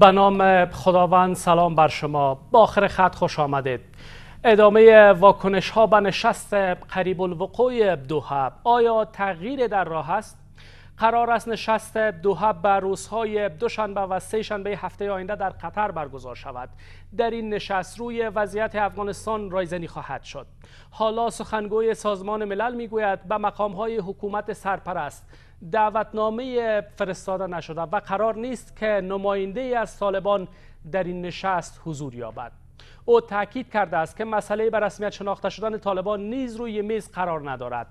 به نام خداوند سلام بر شما. با آخر خط خوش آمدید. ادامه واکنش ها به نشست قریب الوقوع دوحه آیا تغییر در راه است؟ قرار است نشست دوحه به روزهای دوشنبه و سه شنبه هفته آینده در قطر برگزار شود. در این نشست روی وضعیت افغانستان رایزنی خواهد شد. حالا سخنگوی سازمان ملل می‌گوید به مقامهای حکومت سرپرست دعوتنامه فرستاده نشده و قرار نیست که نماینده از طالبان در این نشست حضور یابد. او تاکید کرده است که مسئله به رسمیت شناخته شدن طالبان نیز روی میز قرار ندارد.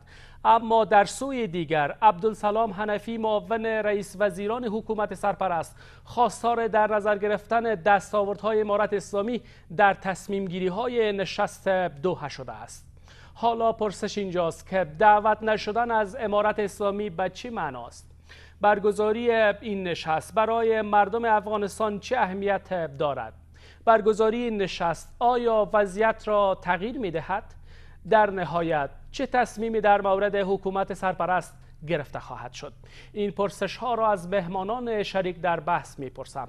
اما در سوی دیگر عبدالسلام حنفی معاون رئیس وزیران حکومت سرپرست خواستار در نظر گرفتن دستاوردهای امارت اسلامی در تصمیم گیری های نشست دوحه شده است. حالا پرسش اینجاست که دعوت نشدن از امارت اسلامی به چی معناست؟ برگزاری این نشست برای مردم افغانستان چه اهمیت دارد؟ برگزاری این نشست آیا وضعیت را تغییر می دهد؟ در نهایت چه تصمیمی در مورد حکومت سرپرست گرفته خواهد شد؟ این پرسش ها را از مهمانان شریک در بحث می پرسم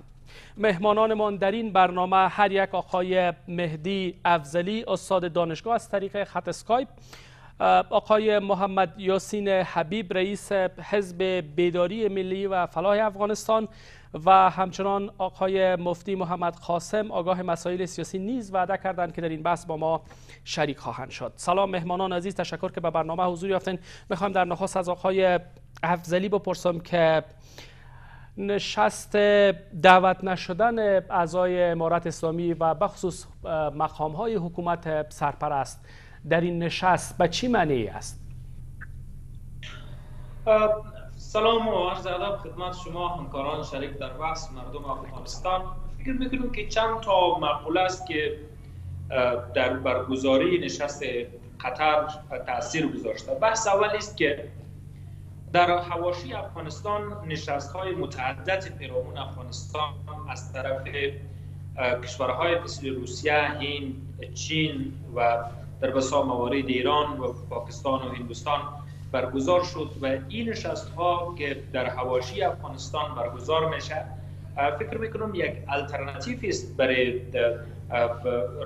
مهمانانمان در این برنامه هر یک آقای مهدی افزلی استاد دانشگاه از طریق خط اسکایپ آقای محمد یاسین حبیب رئیس حزب بیداری ملی و فلاح افغانستان و همچنان آقای مفتی محمد قاسم آگاه مسائل سیاسی نیز وعده کردند که در این بحث با ما شریک خواهند شد. سلام مهمانان عزیز تشکر که به برنامه حضور یافتین. می‌خوام در نخست از آقای افزلی بپرسم که نشست دعوت نشدن اعضای امارت اسلامی و بخصوص مقام های حکومت سرپرست در این نشست به چی معنی است؟ سلام و عرض ادب خدمت شما همکاران شریک در بحث مردم افغانستان فکر می‌کنم که چند تا مقوله است که در برگزاری نشست قطر تاثیر گذاشته بحث اول است که در حواشی افغانستان نشست های متعدد پیرامون افغانستان از طرف کشورهای مثل روسیه، هند، چین و در بسا موارد ایران و پاکستان و هندوستان برگزار شد و این نشست ها که در حواشی افغانستان برگزار میشه فکر می‌کنم یک الترناتیف است برای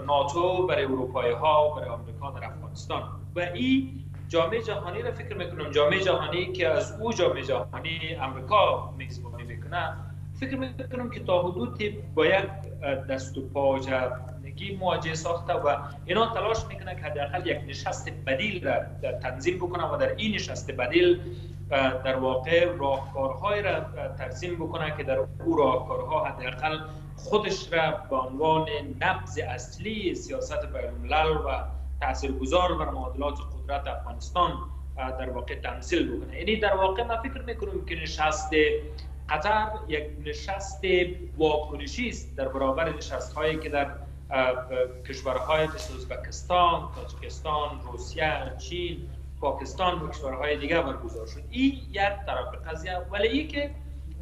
ناتو برای اروپایی ها برای آمریکا در افغانستان. و این جامعه جهانی را فکر می‌کنم. جامعه جهانی که از او جامعه جهانی امریکا میزبانی می‌کنه فکر می‌کنم که تا حدودی با یک دست و پاجگی مواجه ساخته و اینا تلاش می‌کنه که حداقل یک نشست بدیل را تنظیم بکنه و در این نشست بدیل در واقع راهکارهای را ترسیم بکنه که در او راهکارها حداقل خودش را به عنوان نبض اصلی سیاست بین و تاثیرگذار بر معادلات قدرت افغانستان در واقع تمثیل بکنه. یعنی در واقع ما فکر می‌کنم که نشست قطر یک نشست واکنشی است در برابر نشست هایی که در کشورهای مثل ازبکستان، تاجیکستان، روسیه، چین، پاکستان و کشورهای دیگه برگزار شد. این یک طرف قضیه ولی ای که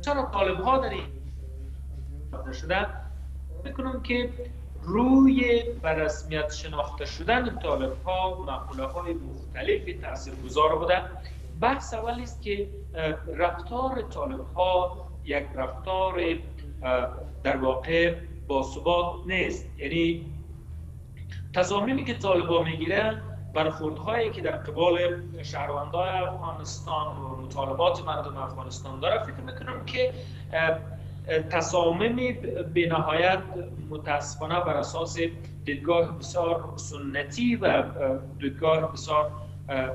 چرا طالب ها در این شده می‌کنم که روی به رسمیت شناخته شدن طالب ها مقوله های مختلفی گذار بوده. بحث اول است که رفتار طالب ها یک رفتار در واقع باثبات نیست. یعنی تصامیمی که طالب ها می‌گیرن برخوردهایی که در قبال شهروندان افغانستان و مطالبات مردم افغانستان داره فکر می‌کنم که تصامیم به نهایت متاسفانه بر اساس دیدگاه بسیار سنتی و دیدگاه بسیار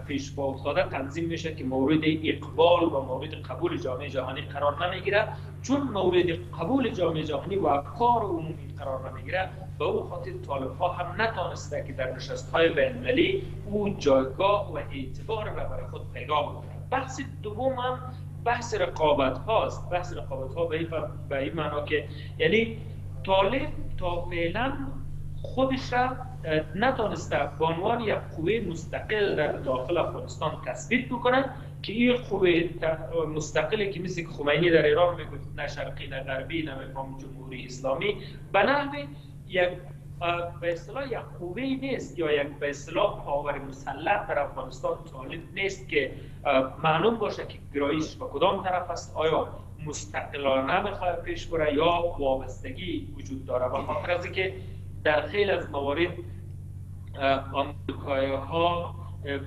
پیش افتاده تنظیم میشه که مورد اقبال و مورد قبول جامعه جهانی قرار نمی‌گیره. چون مورد قبول جامعه جهانی و کار عمومی قرار نمی‌گیره به او خاطر طالب ها هم نتانسته که در نشست های بین او جایگاه و اعتبار را برای خود پیدا بکنه. بحث دوم هم بحث رقابت هاست بحث رقابت ها به این معنا که یعنی طالب تا فعلا خودش را نتانسته به عنوان یک قوه مستقل در داخل افغانستان تثبیت بکنه که این قوه مستقلی که مثل خمینی در ایران می‌گفت نه شرقی نه غربی نه جمهوری اسلامی به نحو یک به اصطلاح یک قوه نیست یا یک به اصطلاح پاور مسلح در افغانستان طالب نیست که معلوم باشه که گرایش به کدام طرف است آیا مستقلانه می‌خواد پیش بره یا وابستگی وجود داره. و خاطر از که در خیلی از موارد آمریکایی ها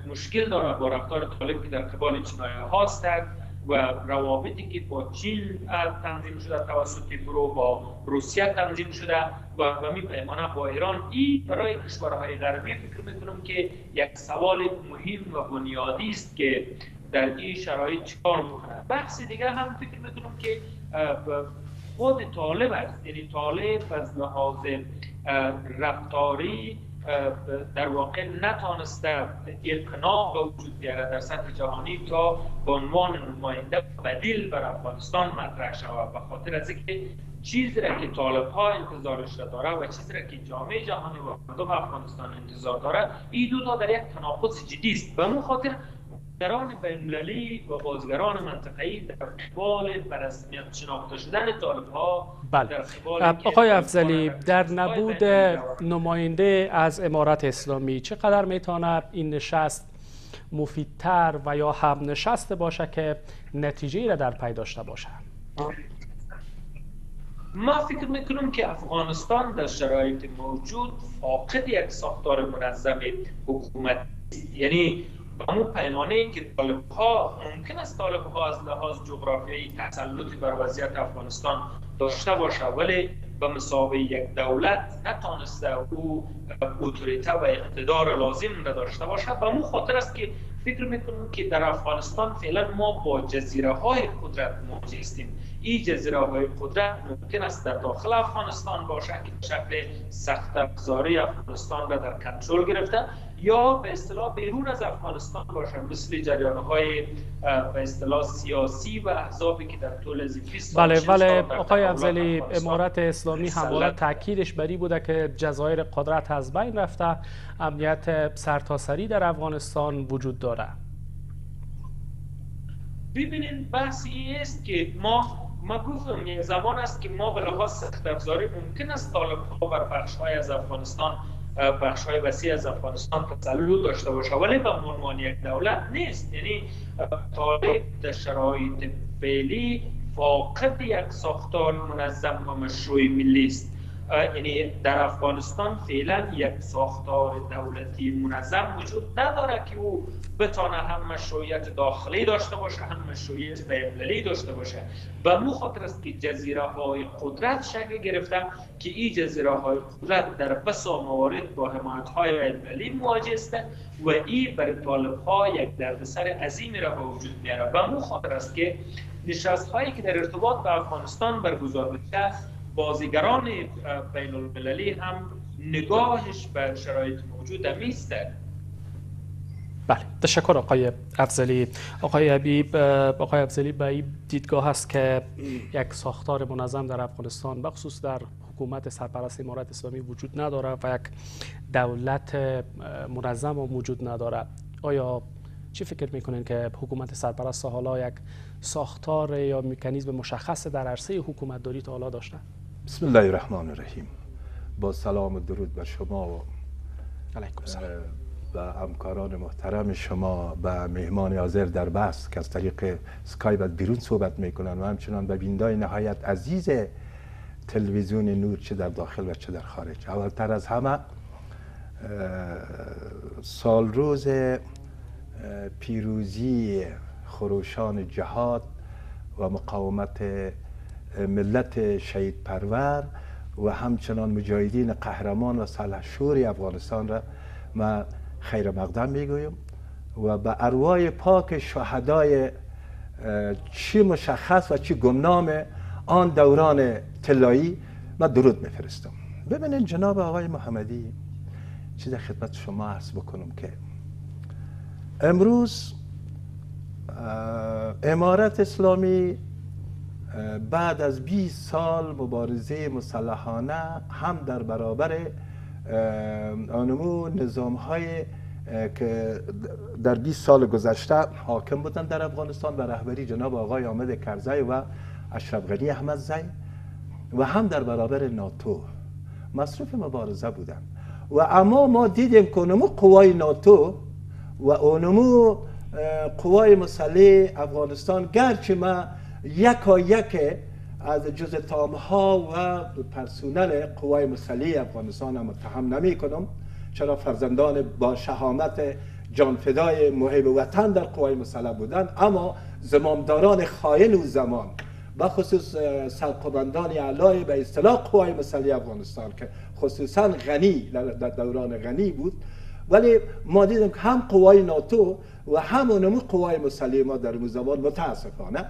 مشکل داره با رفتار طالب که در قبال چینایی هستند و روابطی که با چین تنظیم شده توسط برو با روسیه تنظیم شده. و و می پیمانه با ایران این برای کشورهای غربی فکر می‌کنم که یک سوال مهم و بنیادی است که در این شرایط چیکار می‌کنه. بحث دیگه هم فکر می‌کنم که خود طالب است. یعنی طالب از لحاظ رفتاری در واقع نتانسته اقناع به وجود بیاره در سطح جهانی تا به عنوان نماینده بدیل بر افغانستان مطرح شود. به خاطر از اینکه چیزی را که طالب ها انتظارش داره و چیزی را که جامعه جهانی و مردم افغانستان انتظار داره این دو تا در یک تناقض جدی است. به اون خاطر بازیگران بین‌المللی و بازیگران منطقه‌ای در قبال به رسمیت شناخته شدن طالب ها بله. آقای افزلی در نبود نماینده از امارت اسلامی چقدر می‌تونه این نشست مفیدتر و یا هم نشسته باشه که نتیجه را در پی داشته باشه ما فکر می‌کنم که افغانستان در شرایط موجود فاقد یک ساختار منظم حکومت یعنی با اون پیمانه این که طالب ها ممکن است طالب ها از لحاظ جغرافیایی تسلطی بر وضعیت افغانستان داشته باشه ولی به مسابقه یک دولت نتانسته او اتوریته و اقتدار لازم را داشته باشه. به اون خاطر است که فکر می‌کنم که در افغانستان فعلا ما با جزیره های قدرت مواجه هستیم. این جزیره های قدرت ممکن است در داخل افغانستان باشه که شکل سخت افزاری افغانستان را در کنترل گرفته یا به اصطلاح بیرون از افغانستان باشن مثل جریان های به اصطلاح سیاسی و احزابی که در طول از 20 بله بله آقای افضلی امارت اسلامی همواره تاکیدش بری بوده که جزایر قدرت از بین رفته. امنیت سرتاسری در افغانستان وجود داره. ببینید بحث این است که ما ما گفتم یک زمان است که ما به لحاظ سخت افزاری ممکن است طالب ها بر بخش های از افغانستان بخش های وسیع از افغانستان تسلط داشته باشه. ولی به عنوان یک دولت نیست. یعنی طالب در شرایط فعلی فاقد یک ساختار منظم و مشروع ملی است. یعنی در افغانستان فعلا یک ساختار دولتی منظم وجود نداره که او بتانه هم مشروعیت داخلی داشته باشه هم مشروعیت بین‌المللی داشته باشه. و مو خاطر است که جزیره های قدرت شکل گرفتن که این جزیره های قدرت در بسا موارد با حمایت های بین‌المللی مواجه است و این برای طالب ها یک دردسر عظیمی را به وجود میاره و مو خاطر است که نشست هایی که در ارتباط به افغانستان برگزار بشه بازیگران بین المللی هم نگاهش به شرایط موجود میسته بله تشکر آقای افزلی آقای حبیب آقای افزلی به این دیدگاه هست که یک ساختار منظم در افغانستان بخصوص در حکومت سرپرست امارت اسلامی وجود نداره و یک دولت منظم وجود نداره. آیا چی فکر می‌کنین که حکومت سرپرست حالا یک ساختار یا مکانیزم مشخص در عرصه حکومت داری تا حالا داشته؟ بسم الله الرحمن الرحیم با سلام و درود بر شما و علیکم سلام. و همکاران محترم شما و مهمان حاضر در بحث که از طریق سکایپ از بیرون صحبت می‌کنن و همچنان به بیندای نهایت عزیز تلویزیون نور چه در داخل و چه در خارج. اولتر از همه سال روز پیروزی خروشان جهاد و مقاومت ملت شهید پرور و همچنان مجاهدین قهرمان و سلحشور افغانستان را ما خیر مقدم می‌گویم و به ارواح پاک شهدای چی مشخص و چی گمنام آن دوران طلایی ما درود میفرستم. ببینید جناب آقای محمدی چی در خدمت شما عرض بکنم که امروز امارت اسلامی بعد از 20 سال مبارزه مسلحانه هم در برابر آنمو نظام های که در 20 سال گذشته حاکم بودن در افغانستان و رهبری جناب آقای آمد کرزی و اشرف غنی احمد زی و هم در برابر ناتو مصروف مبارزه بودن و اما ما دیدیم که اونمو قوای ناتو و اونمو قوای مسلح افغانستان گرچه ما یکا یک از جز تام ها و پرسونل قوای مسلی افغانستان هم متهم نمی کنم چرا فرزندان با شهامت جانفدای محب وطن در قوای مسلح بودند اما زمامداران خائن او زمان خصوص سرقبندان علای به اصطلاح قوای مسلی افغانستان که خصوصا غنی در دوران غنی بود. ولی ما دیدیم که هم قوای ناتو و هم اونمو قوای مسلی ما در زمان متاسفانه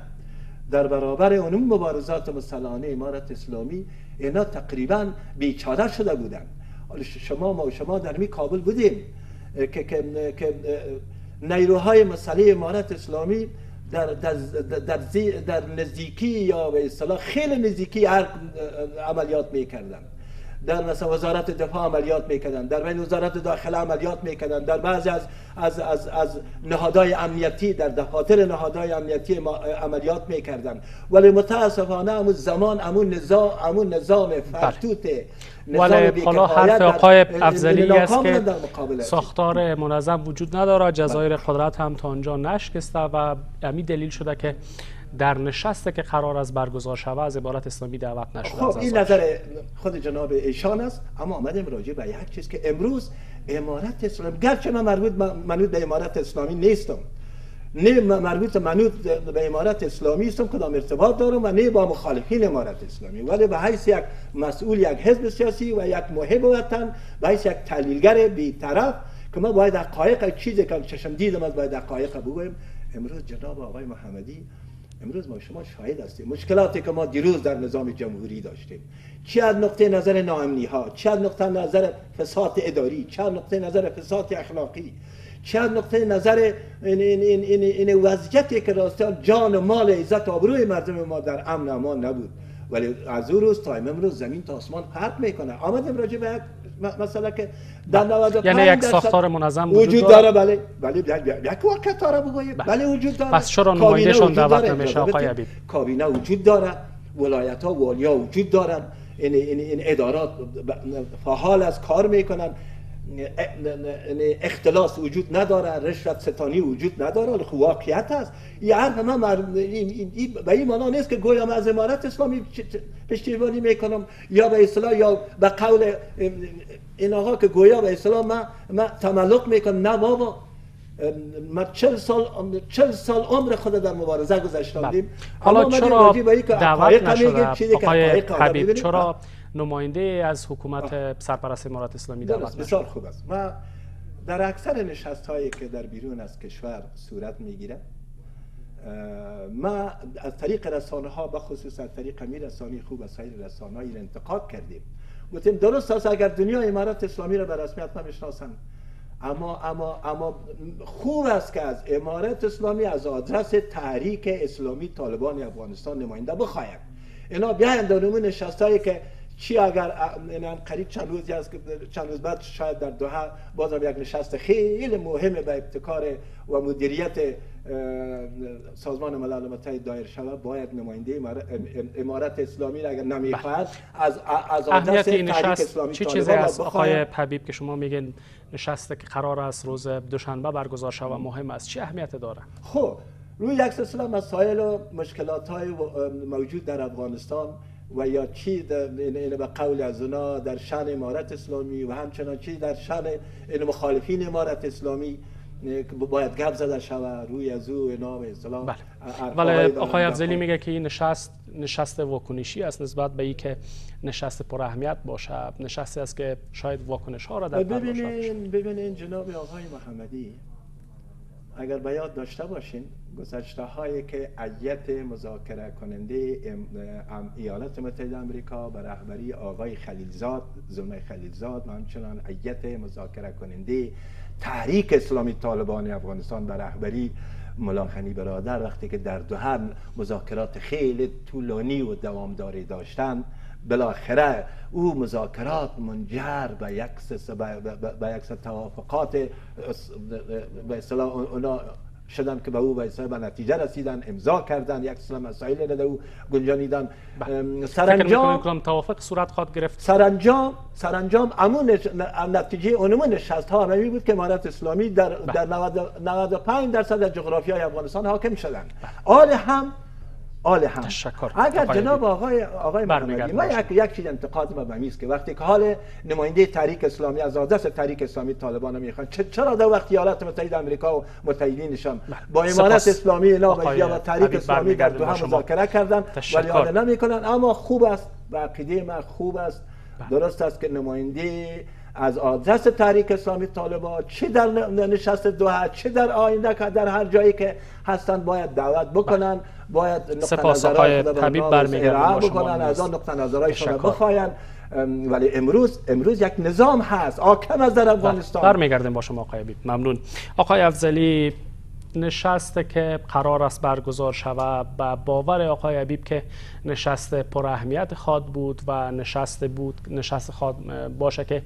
در برابر اونم مبارزات مسلحانه امارت اسلامی اینا تقریبا بیچاره شده بودند شما ما و شما در می کابل بودیم که, که, نیروهای مسئله امارت اسلامی در, در, در, در نزدیکی یا به اصطلاح خیلی نزدیکی عملیات می‌کردن. در مثلا وزارت دفاع عملیات می‌کردن در بین وزارت داخله عملیات می‌کردن در بعضی از از از از نهادهای امنیتی در دفاتر نهادهای امنیتی عملیات می‌کردن ولی متاسفانه امون زمان امون نظام امون نظام بله. فرتوت ولی حالا حرف آقای افضلی است که ساختار منظم وجود نداره جزایر بله. قدرت هم تا آنجا نشکسته و همین دلیل شده که در نشسته که قرار از برگزار شود از عبارت اسلامی دعوت نشده خب این نظر خود جناب ایشان است اما آمدیم راجع به یک چیز که امروز امارت اسلامی گرچه من مربوط منوط به امارت اسلامی نیستم نه مربوط منوط به امارت اسلامی استم کدام ارتباط دارم و نه با مخالفین امارت اسلامی. ولی به حیث یک مسئول یک حزب سیاسی و یک محب وطن به حیث یک تحلیلگر طرف که ما باید حقایق چیزی که چشم دیدم از باید حقایق بگویم. امروز جناب آقای محمدی امروز ما شما شاهد هستیم. مشکلاتی که ما دیروز در نظام جمهوری داشتیم. چه از نقطه نظر ناامنی ها چه از نقطه نظر فساد اداری؟ چه از نقطه نظر فساد اخلاقی؟ چه از نقطه نظر این, این, این, این, این وضعیتی که راستان جان و مال عزت آبروی مردم ما در امن امان نبود. ولی از اون روز تا امروز زمین تا آسمان فرق می‌کنه. آمدیم راجع به مثلا که در 95 یعنی یک ساختار منظم وجود داره بله. بله یک واقعیت داره بگویم بله. بله وجود داره. پس چرا نمایندهشون دعوت نمیشه آقای حبیب؟ کابینه وجود داره. ولایت ها والیا وجود دارن. این این این ادارات فعال از کار می‌کنن. اختلاس وجود نداره رشوت ستانی وجود نداره خب واقعیت هست. این حرف من به این معنا نیست که گویا از امارت اسلامی پشتیبانی می‌کنم یا به اصطلاح یا به قول این آقا که گویا به اصطلاح من, من تملق می‌کنم. نه بابا. ما چل سال چل سال عمر خود در مبارزه گذاشتیم بله. حالا چرا دعوت نشده؟ آقای حبیب چرا نماینده از حکومت سرپرست امارات اسلامی دعوت بسیار خوب است. ما در اکثر نشست هایی که در بیرون از کشور صورت می‌گیره ما از طریق رسانه ها بخصوص از طریق می رسانی خوب از سایر رسانه هایی انتقاد کردیم. گفتیم درست است اگر دنیا امارات اسلامی را به رسمیت نمی‌شناسند. اما اما اما خوب است که از امارت اسلامی از آدرس تحریک اسلامی طالبان افغانستان نماینده بخواهد اینا بیاین در نشستایی که چی اگر قریب چند روزی از چند روز بعد شاید در دوها بازم یک نشست خیلی مهم به ابتکار و مدیریت سازمان ملل متحد دایر شود. باید نماینده امارت اسلامی اگر نمی‌خواهد بله. از از آدرس این نشست اسلامی چی چیزی از آقای حبیب که شما میگین نشسته که قرار است روز دوشنبه برگزار شود مهم است چه اهمیت داره خب روی یک سلسله مسائل و مشکلات های موجود در افغانستان و یا چی این به قول از اونا در شان امارت اسلامی و همچنان چی در شان این مخالفین امارت اسلامی باید گپ زده شود روی از او به اصطلاح بله. ولی آقای افضلی میگه که این نشست نشست واکنشی است نسبت به که نشست پر اهمیت باشه نشستی است که شاید واکنش ها را در ببینین ببینین جناب آقای محمدی اگر به یاد داشته باشین گذشته هایی که ایت مذاکره کننده ایالات متحده امریکا به رهبری آقای خلیلزاد زونه خلیلزاد و همچنان ایت مذاکره کننده تحریک اسلامی طالبان افغانستان به رهبری ملاخنی برادر وقتی که در دو مذاکرات خیلی طولانی و دوامداری داشتند. بالاخره او مذاکرات منجر به یک به یک توافقات به اصطلاح اونا شدن که به او به به نتیجه رسیدن امضا کردن یک سلام مسائل در او گنجانیدن بله. سرانجام توافق صورت خواهد گرفت سرانجام سرانجام امون نتیجه اونمون نشست ها همی بود که امارت اسلامی در بله. در 95 درصد از جغرافیای افغانستان حاکم شدن بله. آل هم آل هم. تشکر. اگر جناب آقای آقای محمدی ما یک یک چیز انتقاد ما است که وقتی که حال نماینده تحریک اسلامی از آدرس تحریک اسلامی طالبان می‌خوان چرا در وقت ایالات متحده آمریکا و متحدینشان بله. با امارت اسلامی اینا و تحریک اسلامی در دو هم مذاکره کردن ولی حالا نمی‌کنن اما خوب است و عقیده ما خوب است. بله. درست است که نماینده از آدرس تحریک اسلامی طالبان چه در نشست دوحه چه در آینده که در هر جایی که هستند باید دعوت بکنن. بله. باید نقطه نظرهای طبیب برمیگردن بکنن از آن نقطه نظرهایشون بخواین. ولی امروز امروز یک نظام هست. آکم از در بله. افغانستان. برمیگردیم با شما آقای بیب ممنون. آقای افضلی نشست که قرار است برگزار شود و باور آقای عبیب که نشست پر اهمیت خواد بود و نشست بود نشست خواد باشه که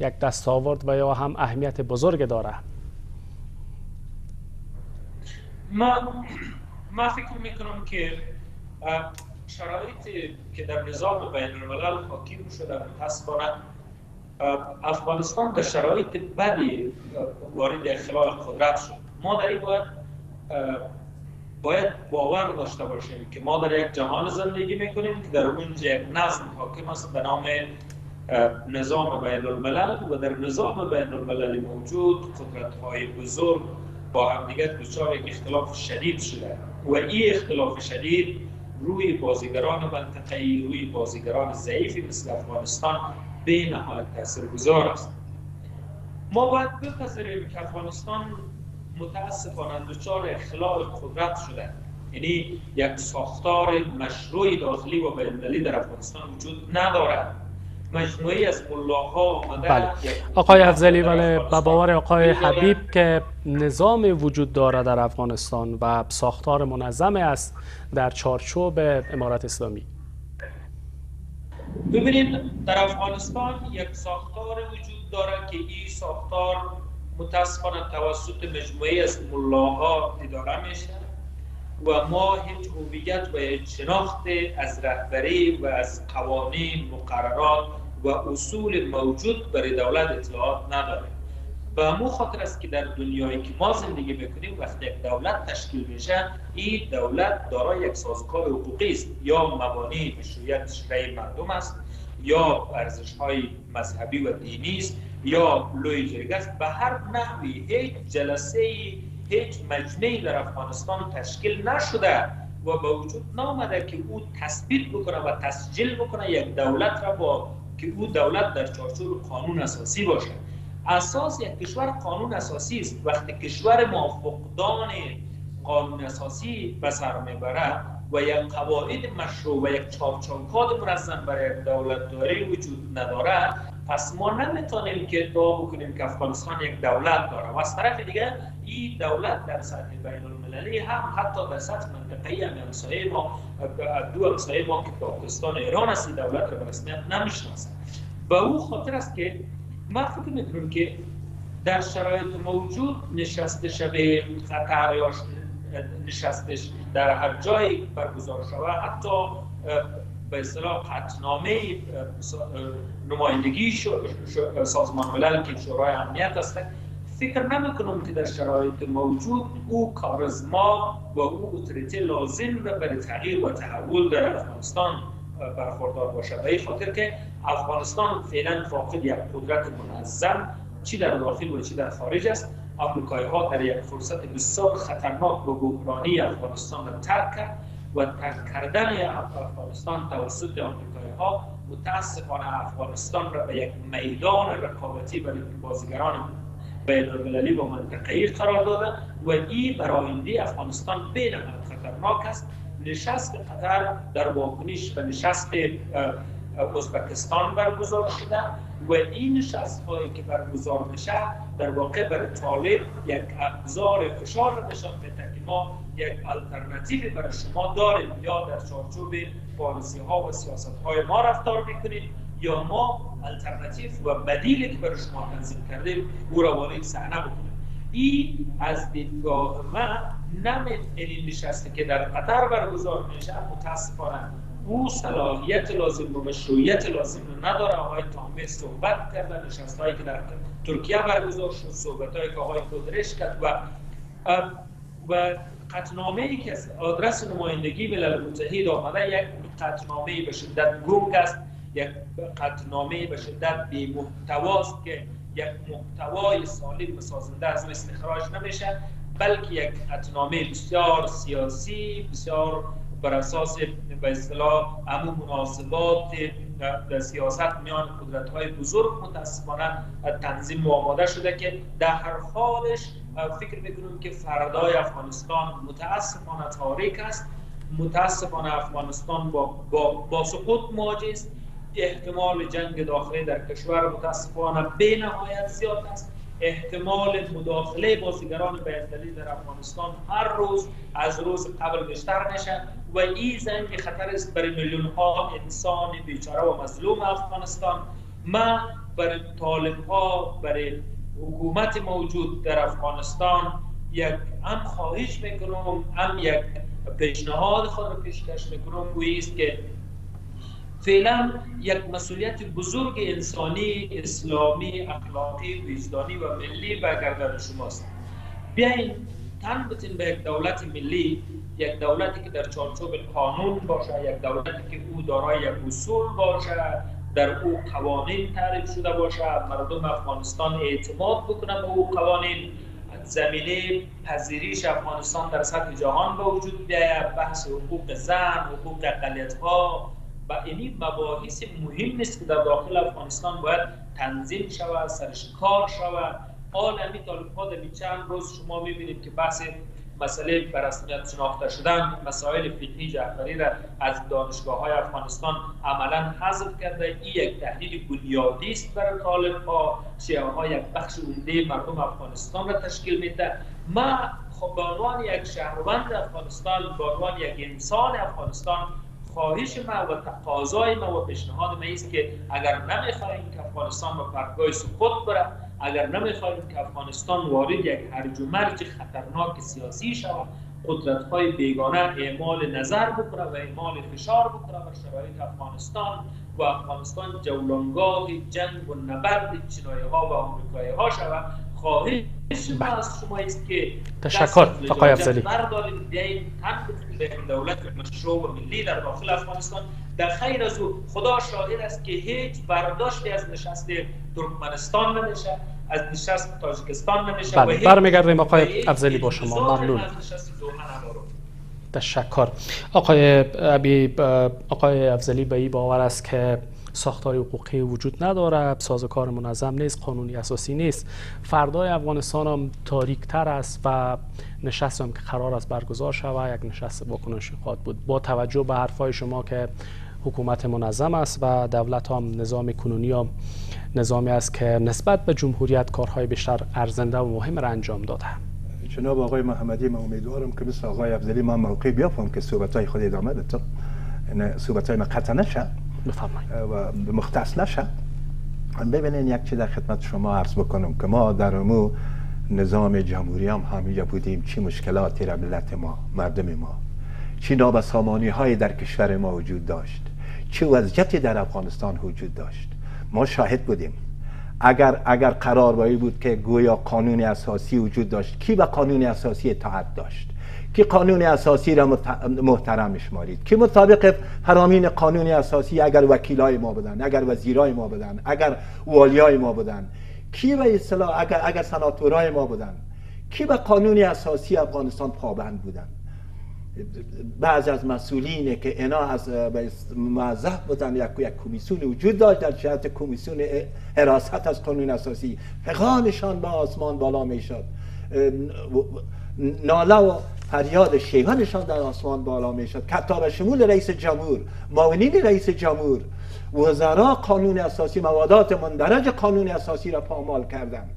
یک دستاورد و یا هم اهمیت بزرگ داره ما ما فکر می‌کنم که شرایطی که در نظام بین الملل حاکم شده متاسفانه افغانستان در شرایط بدی وارد اختلاف قدرت شد ما در این باید باید باور داشته باشیم که ما در یک جهان زندگی می‌کنیم که در اونجا یک نظم حاکم است به نام نظام بین الملل و در نظام بین الملل موجود قدرت های بزرگ با همدیگر دچار یک اختلاف شدید شده و این اختلاف شدید روی بازیگران منطقه‌ای روی بازیگران ضعیفی مثل افغانستان به نهایت تاثیرگذار است. ما باید بپذیریم که افغانستان متاسفانه دچار اخلال قدرت شده. یعنی یک ساختار مشروع داخلی و بین‌المللی در افغانستان وجود ندارد. مجموعی از ملاها آمده بله. آقای افزلی ولی به باور آقای حبیب که نظام وجود داره در افغانستان و ساختار منظم است در چارچوب امارت اسلامی. ببینید در افغانستان یک ساختار وجود داره که این ساختار متاسفانه توسط مجموعه از ملاها اداره میشه و ما هیچ هویت و شناخت از رهبری و از قوانین مقررات و اصول موجود برای دولت اطلاعات نداریم. به همون خاطر است که در دنیایی که ما زندگی می‌کنیم وقتی یک دولت تشکیل میشه این دولت دارای یک سازوکار حقوقی است. یا مبانی مشروعیت شرعی مردم است یا ارزش های مذهبی و دینی است یا لوی جرگه است. به هر نحوی هیچ جلسه هیچ مجمعی در افغانستان تشکیل نشده و به وجود نامده که او تثبیت بکنه و تسجیل بکنه یک دولت را با که او دولت در چارچوب قانون اساسی باشه. اساس یک کشور قانون اساسی است. وقتی کشور ما فقدان قانون اساسی به سر می‌بره و یک قواعد مشروع و یک چارچوکات منظم برای دولت داری وجود نداره پس ما نمی‌تونیم که ادعا بکنیم که افغانستان یک دولت داره. و از طرف دیگه این دولت در سطح بین المللی هم حتی در سطح منطقه‌ای هم همسایه ما دو همسایه ما که پاکستان ایران است این دولت را به رسمیت نمی‌شناسه به او خاطر است که ما فکر می‌کنم که در شرایط موجود نشست شب قطر یا نشستش در هر جایی برگزار شود. حتی به اصطلاح قطنامه نمایندگی سازمان ملل که شورای امنیت است فکر نمی که در شرایط موجود او کارزما و او اتریتی لازم را برای تغییر و تحول در افغانستان برخوردار باشه به خاطر که افغانستان فعلا فاقد یک قدرت منظم چی در داخل و چی در خارج است. آمریکایی ها در یک فرصت بسیار خطرناک و بحرانی افغانستان را ترک کرد و ترک کردن افغانستان توسط آمریکایی ها متاسفانه افغانستان را به یک میدان رقابتی برای بازیگران بین المللی و منطقه‌ای قرار داده و این برای آینده افغانستان بین خطرناک است. نشست قطر در واکنش به نشست ازبکستان برگزار شده. و این شست هایی که برگزار میشه در واقع بر طالب یک ابزار فشار نشان میده که ما یک الترناتیو برای شما داریم. یا در چارچوب پالیسی ها و سیاست های ما رفتار می‌کنید یا ما الترناتیو و بدیلی که برای شما تنظیم کردیم او را وارد صحنه بکنیم. این از دیدگاه من نمی این نشسته که در قطر برگزار میشه متاسفانه. او صلاحیت لازم و مشروعیت لازم نداره. آقای تامی صحبت کردن نشست هایی که در ترکیه برگزار شد صحبت هایی که آقای خودرش کرد و و قطنامه ای که آدرس نمایندگی ملل متحد آمده یک قطنامه به شدت گنگ است یک قطنامه به شدت بی که یک محتوای سالم و سازنده از استخراج نمیشه بلکه یک قطنامه بسیار سیاسی بسیار بر اساس به اصطلاح امو مناسبات در سیاست میان قدرت های بزرگ متاسفانه تنظیم آماده شده که در هر حالش فکر می‌کنم که فردای افغانستان متاسفانه تاریک است متاسفانه افغانستان با, با, با سقوط مواجه است احتمال جنگ داخلی در کشور متاسفانه به نهایت زیاد است. احتمال مداخله بازیگران بیندلی در افغانستان هر روز از روز قبل بیشتر میشه و این زنگ خطر است برای میلیون ها انسان بیچاره و مظلوم افغانستان. ما برای طالب ها برای حکومت موجود در افغانستان یک هم خواهش می‌کنم هم یک پیشنهاد خود رو پیشکش می‌کنم. و است که فعلا یک مسئولیت بزرگ انسانی اسلامی اخلاقی وجدانی و ملی و گردن شماست. بیاین تن بتین به یک دولت ملی یک دولتی که در چارچوب قانون باشه یک دولتی که او دارای یک اصول باشه در او قوانین تعریف شده باشه مردم افغانستان اعتماد بکنن به او قوانین. زمینه پذیریش افغانستان در سطح جهان به وجود بیاید. بحث حقوق زن حقوق اقلیت ها و اینی مباحث مهم نیست که در داخل افغانستان باید تنظیم شود سرش کار شود. عالمی ها در چند روز شما می‌بینید که بحث مسئله به رسمیت شناخته شدن مسائل فقهی جعفری را از دانشگاه های افغانستان عملا حذف کرده. این یک تحلیل بنیادی است برای طالب ها شیعه ها یک بخش عمده مردم افغانستان را تشکیل میده. ما خب به عنوان یک شهروند افغانستان به عنوان یک انسان افغانستان خواهش ما و تقاضای ما و پیشنهاد ما است که اگر نمی‌خواهیم که افغانستان به پرگاه سقوط بره اگر نمی‌خواهیم که افغانستان وارد یک هرج و مرج خطرناک سیاسی شود قدرت های بیگانه اعمال نظر بکنه و اعمال فشار بکنه بر شرایط افغانستان و افغانستان جولانگاه جنگ و نبرد چینایی ها و آمریکایی ها شود. خواهش ما از شما است که تشکر آقای افضلی. بردارید بیایید به دولت مشروع و ملی در داخل افغانستان. در خیر از او خدا شاهد است که هیچ برداشتی از نشست ترکمنستان نمیشه از نشست تاجیکستان نمیشه بله برمیگردیم آقای افضلی با شما. ممنون. تشکر. آقای ابی آقای افضلی به این باور است که ساختار حقوقی وجود نداره سازوکار منظم نیست قانونی اساسی نیست. فردای افغانستان هم تاریک تر است و نشست هم که قرار است برگزار شود یک نشست واکنشی خواهد بود. با توجه به حرفای شما که حکومت منظم است و دولت هم نظام کنونی هم نظامی است که نسبت به جمهوریت کارهای بیشتر ارزنده و مهم را انجام داده. جناب آقای محمدی من امیدوارم که مثل آقای افضلی من موقع بیافم که صحبت های خود ادامه ده صحبت های من قطع نشه مختص نشه ببینین یک چیز در خدمت شما عرض بکنم که ما در امو نظام جمهوری هم همینجا بودیم. چی مشکلاتی را ملت ما مردم ما؟ چی نابسامانی های در کشور ما وجود داشت؟ چه وضعیتی در افغانستان وجود داشت؟ ما شاهد بودیم. اگر اگر قرار بود که گویا قانون اساسی وجود داشت کی به قانون اساسی اطاعت داشت؟ کی قانون اساسی را محترم شمارید. کی مطابق فرامین قانون اساسی اگر وکیلای ما بودن اگر وزیرای ما بودن اگر والیای ما بودن کی به اصطلاح اگر اگر سناتورای ما بودن کی به قانون اساسی افغانستان پابند بودن؟ بعض از مسئولینه که اینا از موظف بودن یک یک کمیسیون وجود داشت در جهت کمیسیون حراست از قانون اساسی. فقانشان به آسمان بالا می‌شد. ناله و فریاد شیوانشان در آسمان بالا می‌شد. کتاب شمول رئیس جمهور معاونین رئیس جمهور وزرا قانون اساسی موادات مندرج قانون اساسی را پامال کردند.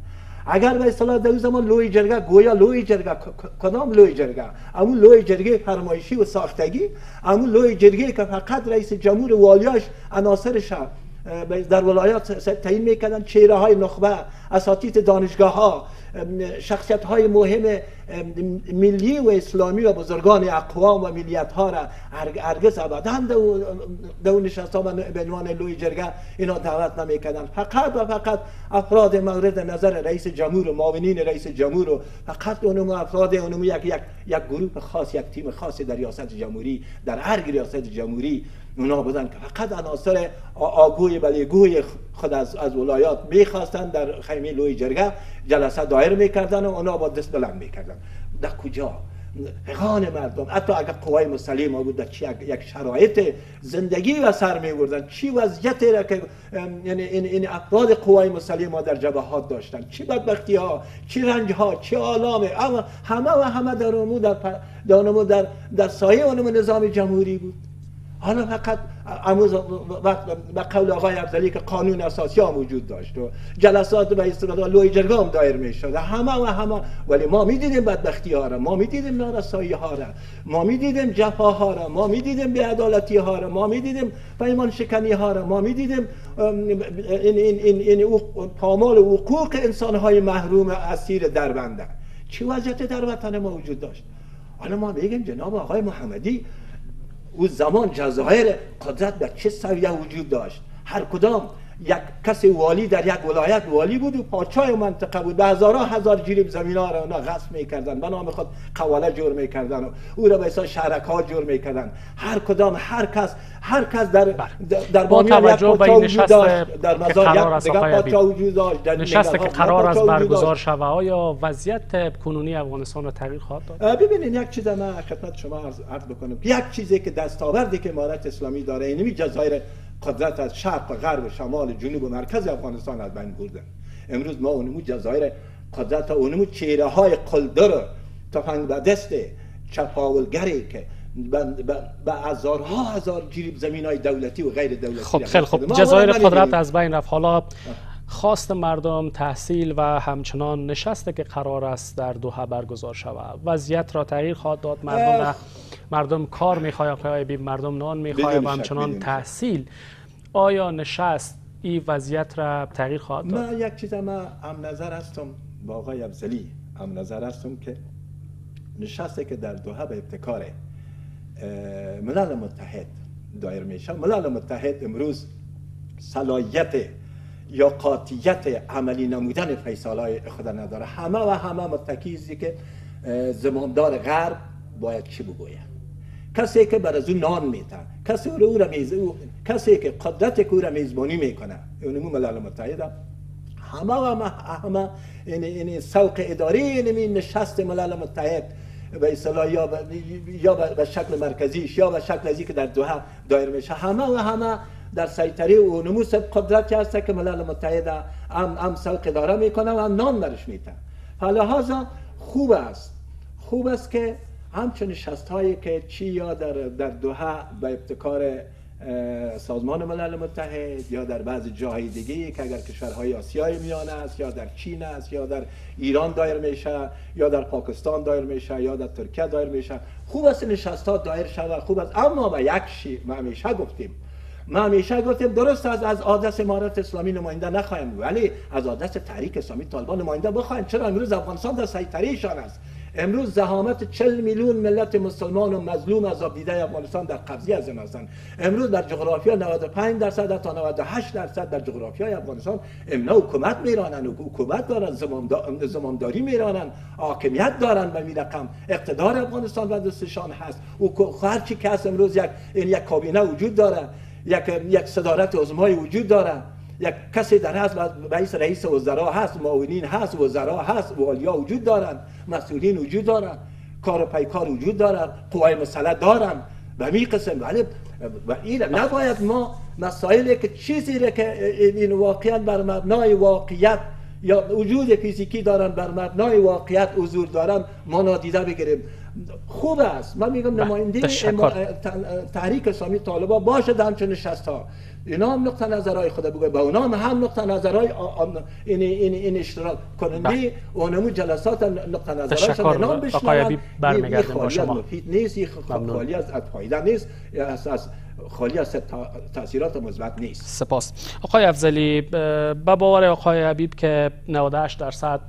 اگر به اصطلاح در زمان لوی جرگه گویا لوی جرگه کدام لوی جرگه؟ امون لوی جرگه فرمایشی و ساختگی امون لوی جرگه که فقط رئیس جمهور والیاش عناصرش در ولایات تعیین می‌کردن چهره های نخبه اساتید دانشگاه ها شخصیت های مهم ملی و اسلامی و بزرگان اقوام و ملیت ها را هرگز ابدا اون نشست ها به عنوان لوی جرگه اینا دعوت نمی‌کردن. فقط و فقط افراد مورد نظر رئیس جمهور و معاونین رئیس جمهور و فقط اونم افراد اونم یک یک یک گروه خاص یک تیم خاصی در ریاست جمهوری در هر ریاست جمهوری اونا بودن که فقط عناصر آگوی بلیگوی خود از, از ولایات می‌خواستن در خیمه لوی جرگه جلسه دایر می‌کردن و اونا با دست بلند می‌کردن. در کجا؟ غان مردم. حتی اگر قوای مسلمه بود در چی یک شرایط زندگی و سر میبردن چی وضعیتی را که یعنی این, این افراد قوای مسلمه در جبهات داشتن؟ چی بدبختی ها چی رنج ها چی آلامه؟ اما همه و همه در در در, در, سایه اونمو نظام جمهوری بود. حالا فقط امروز و قول آقای افضلی که قانون اساسی هم وجود داشت و جلسات و استفاده لوی جرگه هم دایر می شده همه و همه. ولی ما می دیدیم بدبختی ها را. ما می دیدیم نارسایی ها را. ما می دیدیم جفا ها را. ما می دیدیم بیعدالتی ها را. ما می دیدیم پیمان شکنی ها را. ما می دیدیم این, این, این, این پامال حقوق انسان های محروم اسیر دربنده چه وضعیت در وطن ما وجود داشت؟ حالا ما میگیم جناب آقای محمدی او زمان جزایر قدرت در چه سویه وجود داشت؟ هر کدام یک کسی والی در یک ولایت والی بود و پاچای منطقه بود به هزارها هزار جریب زمین ها را اونا غصب می‌کردن. به نام خود قواله جور می‌کردن و او را به حساب شرک ها جور می‌کردن. هر کدام هر کس هر کس در بله. در با توجه به این نشست در مزار یک پاچا وجود داشت. نشست که قرار است برگزار شود. آیا وضعیت کنونی افغانستان را تغییر خواهد داد؟ ببینید یک چیز ما خدمت شما عرض بکنم. یک چیزی که دستاوردی که امارت اسلامی داره اینمی جزایر قدرت از شرق و غرب و شمال و جنوب و مرکز افغانستان از بین بردن امروز ما اونمو جزایر قدرت اونمو چهره های قلدر تفنگ به دست چپاولگری که به هزارها هزار جریب زمین های دولتی و غیر دولتی خب خیلی خب جزایر قدرت از بین رفت. حالا خواست مردم تحصیل و همچنان نشسته که قرار است در دوحه برگزار شود. وضعیت را تغییر خواهد داد. مردم مردم کار می‌خواه بی مردم نان می‌خواه و همچنان تحصیل. آیا نشست این وضعیت را تغییر خواهد داد؟ من یک چیز ما هم نظر هستم. با آقای افزلی هم نظر هستم که نشسته که در دوحه به ابتکار ملل متحد دایر میشه. ملل متحد امروز صلاحیت یا قاطیت عملی نمودن فیصله خود نداره. همه و همه متکیزی که زماندار غرب باید چی بگوید؟ کسی که بر از اون نان میته کسی رو او را میز... کسی که قدرت را میزبانی می‌کنه. اونمو ملل متحد. همه و همه این, این سوق اداری این نشست ملل متحد به اصطلاح یا یا به شکل مرکزیش یا به شکل ازی که در دوحه دایر میشه. همه و همه در سیطره و نموس قدرتی هست که ملل متحد هم, هم سوق اداره می‌کنه و هم نان برش میته فلحاظا خوب است. خوب است که همچون نشست هایی که چی یا در, در دوحه به ابتکار سازمان ملل متحد یا در بعض جاهای دیگه که اگر کشورهای آسیای میانه است یا در چین است یا در ایران دایر میشه یا در پاکستان دایر میشه یا در ترکیه دایر میشه خوب است نشست ها دایر شود خوب است. اما به یک شی ما همیشه گفتیم ما همیشه گفتیم درست از از عادت امارت اسلامی نماینده نخواهیم ولی از عادت تحریک اسلامی طالبان نماینده بخواهیم چرا؟ امروز افغانستان در سیطره است. امروز زحامت 40 میلیون ملت مسلمان و مظلوم از دیده افغانستان در قبضی از هستند. امروز در جغرافیا 95 درصد تا 98 درصد در جغرافیای افغانستان امنا حکومت و حکومت دارن زمامداری میرانن حاکمیت دارن به می رقم. اقتدار افغانستان و دستشان هست. و هر که امروز یک یک کابینه وجود داره. یک یک صدارت عظمای وجود داره. یک کسی در هست رئیس رئیس وزرا هست معاونین هست وزرا هست والیا وجود دارن مسئولین وجود دارن کار پیکار وجود دارن قوای مسئله دارن و می قسم. ولی و این نباید ما مسائلی که چیزی که این واقعا بر مبنای واقعیت یا وجود فیزیکی دارن بر مبنای واقعیت حضور دارن ما نادیده بگیریم. خوب است. من میگم نماینده تحریک اسلامی طالبا باشه در همچون نشست ها اینا هم نقطه نظرهای خود بگوید با اونا هم هم نقطه نظرهای این این این اشتراک کننده بله. اونمو جلسات نقطه نظرهای اینا بشنون برمیگردیم با شما. نیست خالی از فایده نیست. از خالی از تاثیرات مثبت نیست. سپاس. آقای افضلی به باور آقای حبیب که 98 درصد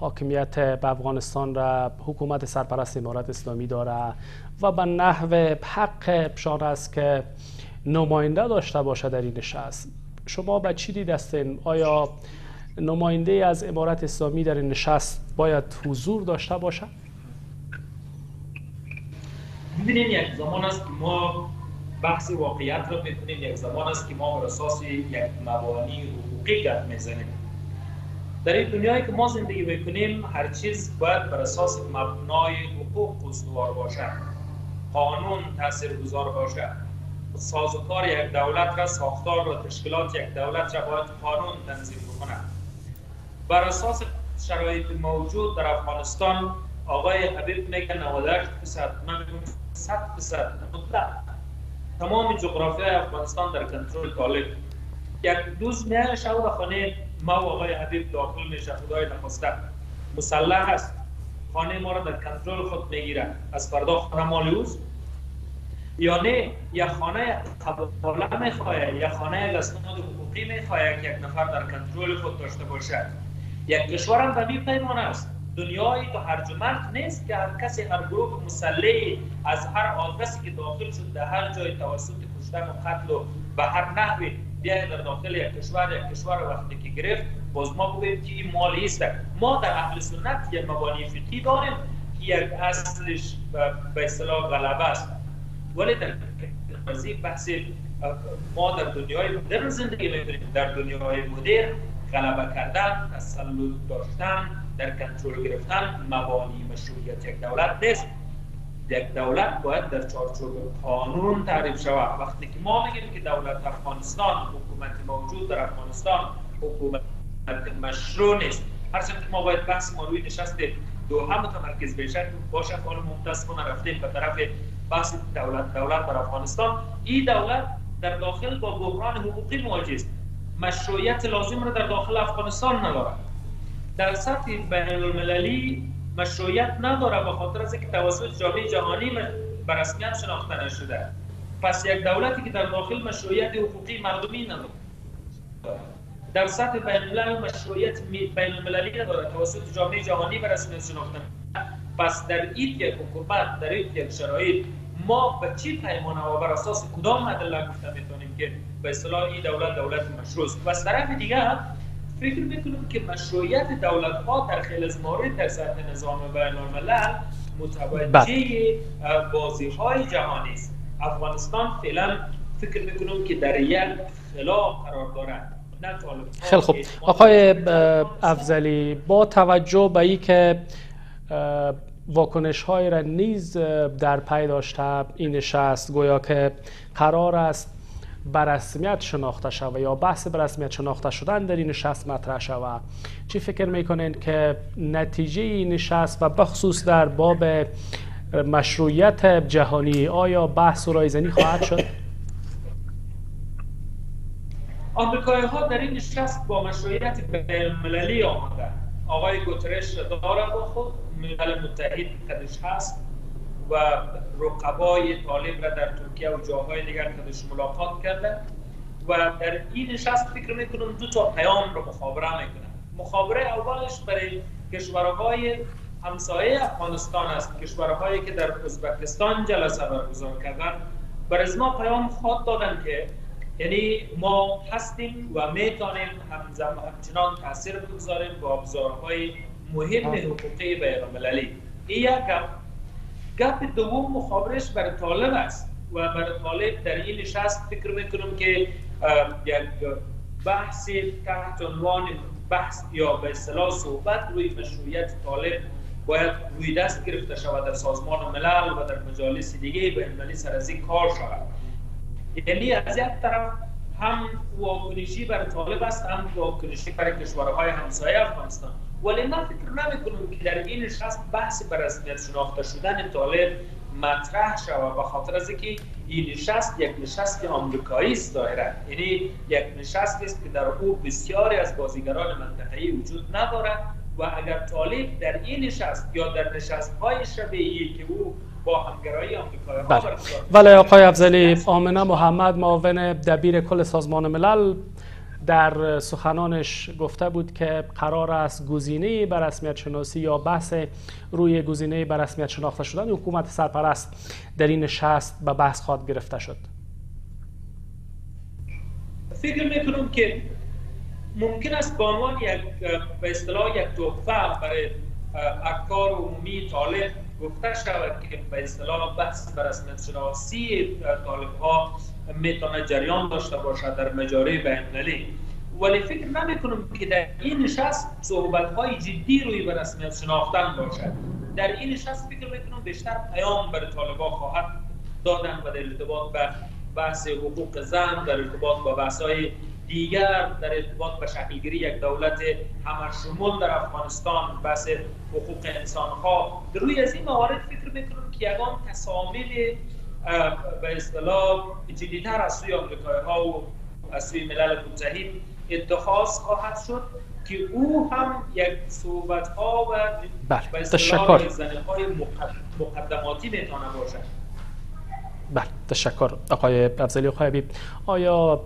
حاکمیت به افغانستان را حکومت سرپرست امارت اسلامی داره و به نحو حق شان است که نماینده داشته باشه در این نشست. شما به چی دید آیا نماینده از امارت اسلامی در این نشست باید حضور داشته باشه؟ ببینید یک زمان است که ما بحث واقعیت را می‌کنیم یک زمان است که ما بر اساس یک مبانی حقوقی گپ می‌زنیم. در این دنیایی که ما زندگی می‌کنیم هر چیز باید بر اساس مبنای حقوق استوار باشه. قانون گذار باشه. سازوکار یک دولت را ساختار و تشکیلات یک دولت را باید قانون تنظیم بکنه بر اساس شرایط موجود در افغانستان آقای حبیب میگه 98 درصد من میگم 100 درصد مطلق. تمام جغرافیای افغانستان در کنترل طالب یک دوز میای شو خانه ما و آقای حبیب داخل میشه خدای نخواسته. مسلح است. خانه ما را در کنترل خود می‌گیره. از فردا خانه مال اوست یا نه یا خانه قباله می‌خواه یا خانه اسناد حقوقی می‌خواه که یک نفر در کنترل خود داشته باشد. یک کشور هم به پیمان است. دنیای تو هرجمند نیست که هر کسی هر گروه مسلحی از هر آدرسی که داخل شد در هر جای توسط کشتن و قتل و به هر نحوی بیای در داخل یک کشور یک کشور وقتی که گرفت باز ما بگوییم که این مالی است. ما در اهل سنت یک مبانی فقهی داریم که یک اصلش به اصطلاح غلبه است. ولی در بحث ما در دنیای مدرن زندگی می‌کنیم. در دنیای مدرن غلبه کردن تسلط داشتن در کنترل گرفتن مبانی مشروعیت یک دولت نیست. یک دولت باید در چارچوب قانون تعریف شود. وقتی که ما میگیم که دولت افغانستان حکومت موجود در افغانستان حکومت مشروع نیست. هرچند که ما باید بحث ما روی نشست دو هم متمرکز بشه باشه حال متاسفانه رفتیم. به طرف بحث دولت دولت در افغانستان. این دولت در داخل با بحران حقوقی مواجه است. مشروعیت لازم را در داخل افغانستان ندارد. در سطح بین المللی مشروعیت نداره به خاطر از اینکه توسط جامعه جهانی به رسمیت شناخته نشده. پس یک دولتی که در داخل مشروعیت حقوقی مردمی نداره در سطح بین الملل مشروعیت بین المللی نداره توسط جامعه جهانی به رسمیت شناخته پس در این یک حکومت در این یک شرایط ما به چی پیمانه و بر اساس کدام ادله گفته می‌تونیم که به اصطلاح این دولت دولت مشروع است؟ و از طرف دیگه فکر می‌کنم که مشروعیت دولت ها در خیلی از مورد در سطح نظام بین الملل متوجه بله. بازی های جهانی است. افغانستان فعلا فکر می‌کنم که در یک خلا قرار دارد. خیلی خوب. آقای افزلی با توجه به ای که واکنش های را نیز در پی داشته این نشست. گویا که قرار است به رسمیت شناخته شود یا بحث به رسمیت شناخته شدن در این نشست مطرح شود. چی فکر می‌کنین که نتیجه این نشست و بخصوص در باب مشروعیت جهانی آیا بحث و رایزنی خواهد شد؟ آمریکایی ها در این نشست با مشروعیت بین آمده آقای گوترش داره با خود. ملل متحد قدش هست و رقبای طالب را در ترکیه و جاهای دیگر قدش ملاقات کرده و در این نشست فکر می‌کنم دو تا پیام رو مخابره می‌کنم مخابره اولش برای کشورهای همسایه افغانستان است. کشورهایی که در ازبکستان جلسه برگزار کردن. بر از ما پیام خواهد دادن که یعنی ما هستیم و می‌تونیم همچنان تاثیر بگذاریم با ابزارهای مهم حقوقی بین المللی این یک گپ. دوم مخابرش برای طالب است و برای طالب در این نشست فکر می‌کنم که یک بحث تحت عنوان بحث یا به اصطلاح صحبت روی مشروعیت طالب باید روی دست گرفته شود در سازمان ملل و در مجالس دیگه به المللی سر از این کار شود. یعنی از یک طرف هم واکنشی برای طالب است هم واکنشی برای کشورهای همسایه افغانستان. ولی من فکر نمی کنم که در این نشست بحث بر رسمیت شناخته شدن طالب مطرح شود به خاطر از اینکه این نشست یک نشست آمریکایی است ظاهرا یعنی یک نشست است که در او بسیاری از بازیگران منطقه‌ای وجود ندارد و اگر طالب در این نشست یا در نشست های شبیهی که او با همگرایی آمریکایی بله. ولی آقای افضلی آمنه محمد معاون دبیر کل سازمان ملل در سخنانش گفته بود که قرار است گزینه بر رسمیت شناسی یا بحث روی گزینه بر رسمیت شناخته شدن حکومت سرپرست در این نشست به بحث خواد گرفته شد. فکر می‌کنم که ممکن است به عنوان یک به اصطلاح یک تحفه برای افکار عمومی طالب گفته شود که به اصطلاح بحث بر رسمیت شناسی طالب ها می‌تونه جریان داشته باشد در مجاره بین‌المللی ولی فکر نمی کنم که در این نشست صحبت های جدی روی به رسمیت شناختن باشد. در این نشست فکر می کنم بیشتر پیام بر طالبان خواهد دادن و در ارتباط به بحث حقوق زن در ارتباط با بحث های دیگر در ارتباط به شکلگیری یک دولت همشمول در افغانستان بحث حقوق انسان ها روی از این موارد فکر می‌کنم که یگان تسامل به اصطلاح جدیتر از سوی آمریکایی ها و از سوی ملل متحد اتخاذ خواهد شد که او هم یک صحبت ها و بله. به اصطلاح زنه های مقدماتی می‌تونه باشد. بله تشکر. آقای افضلی آقای آیا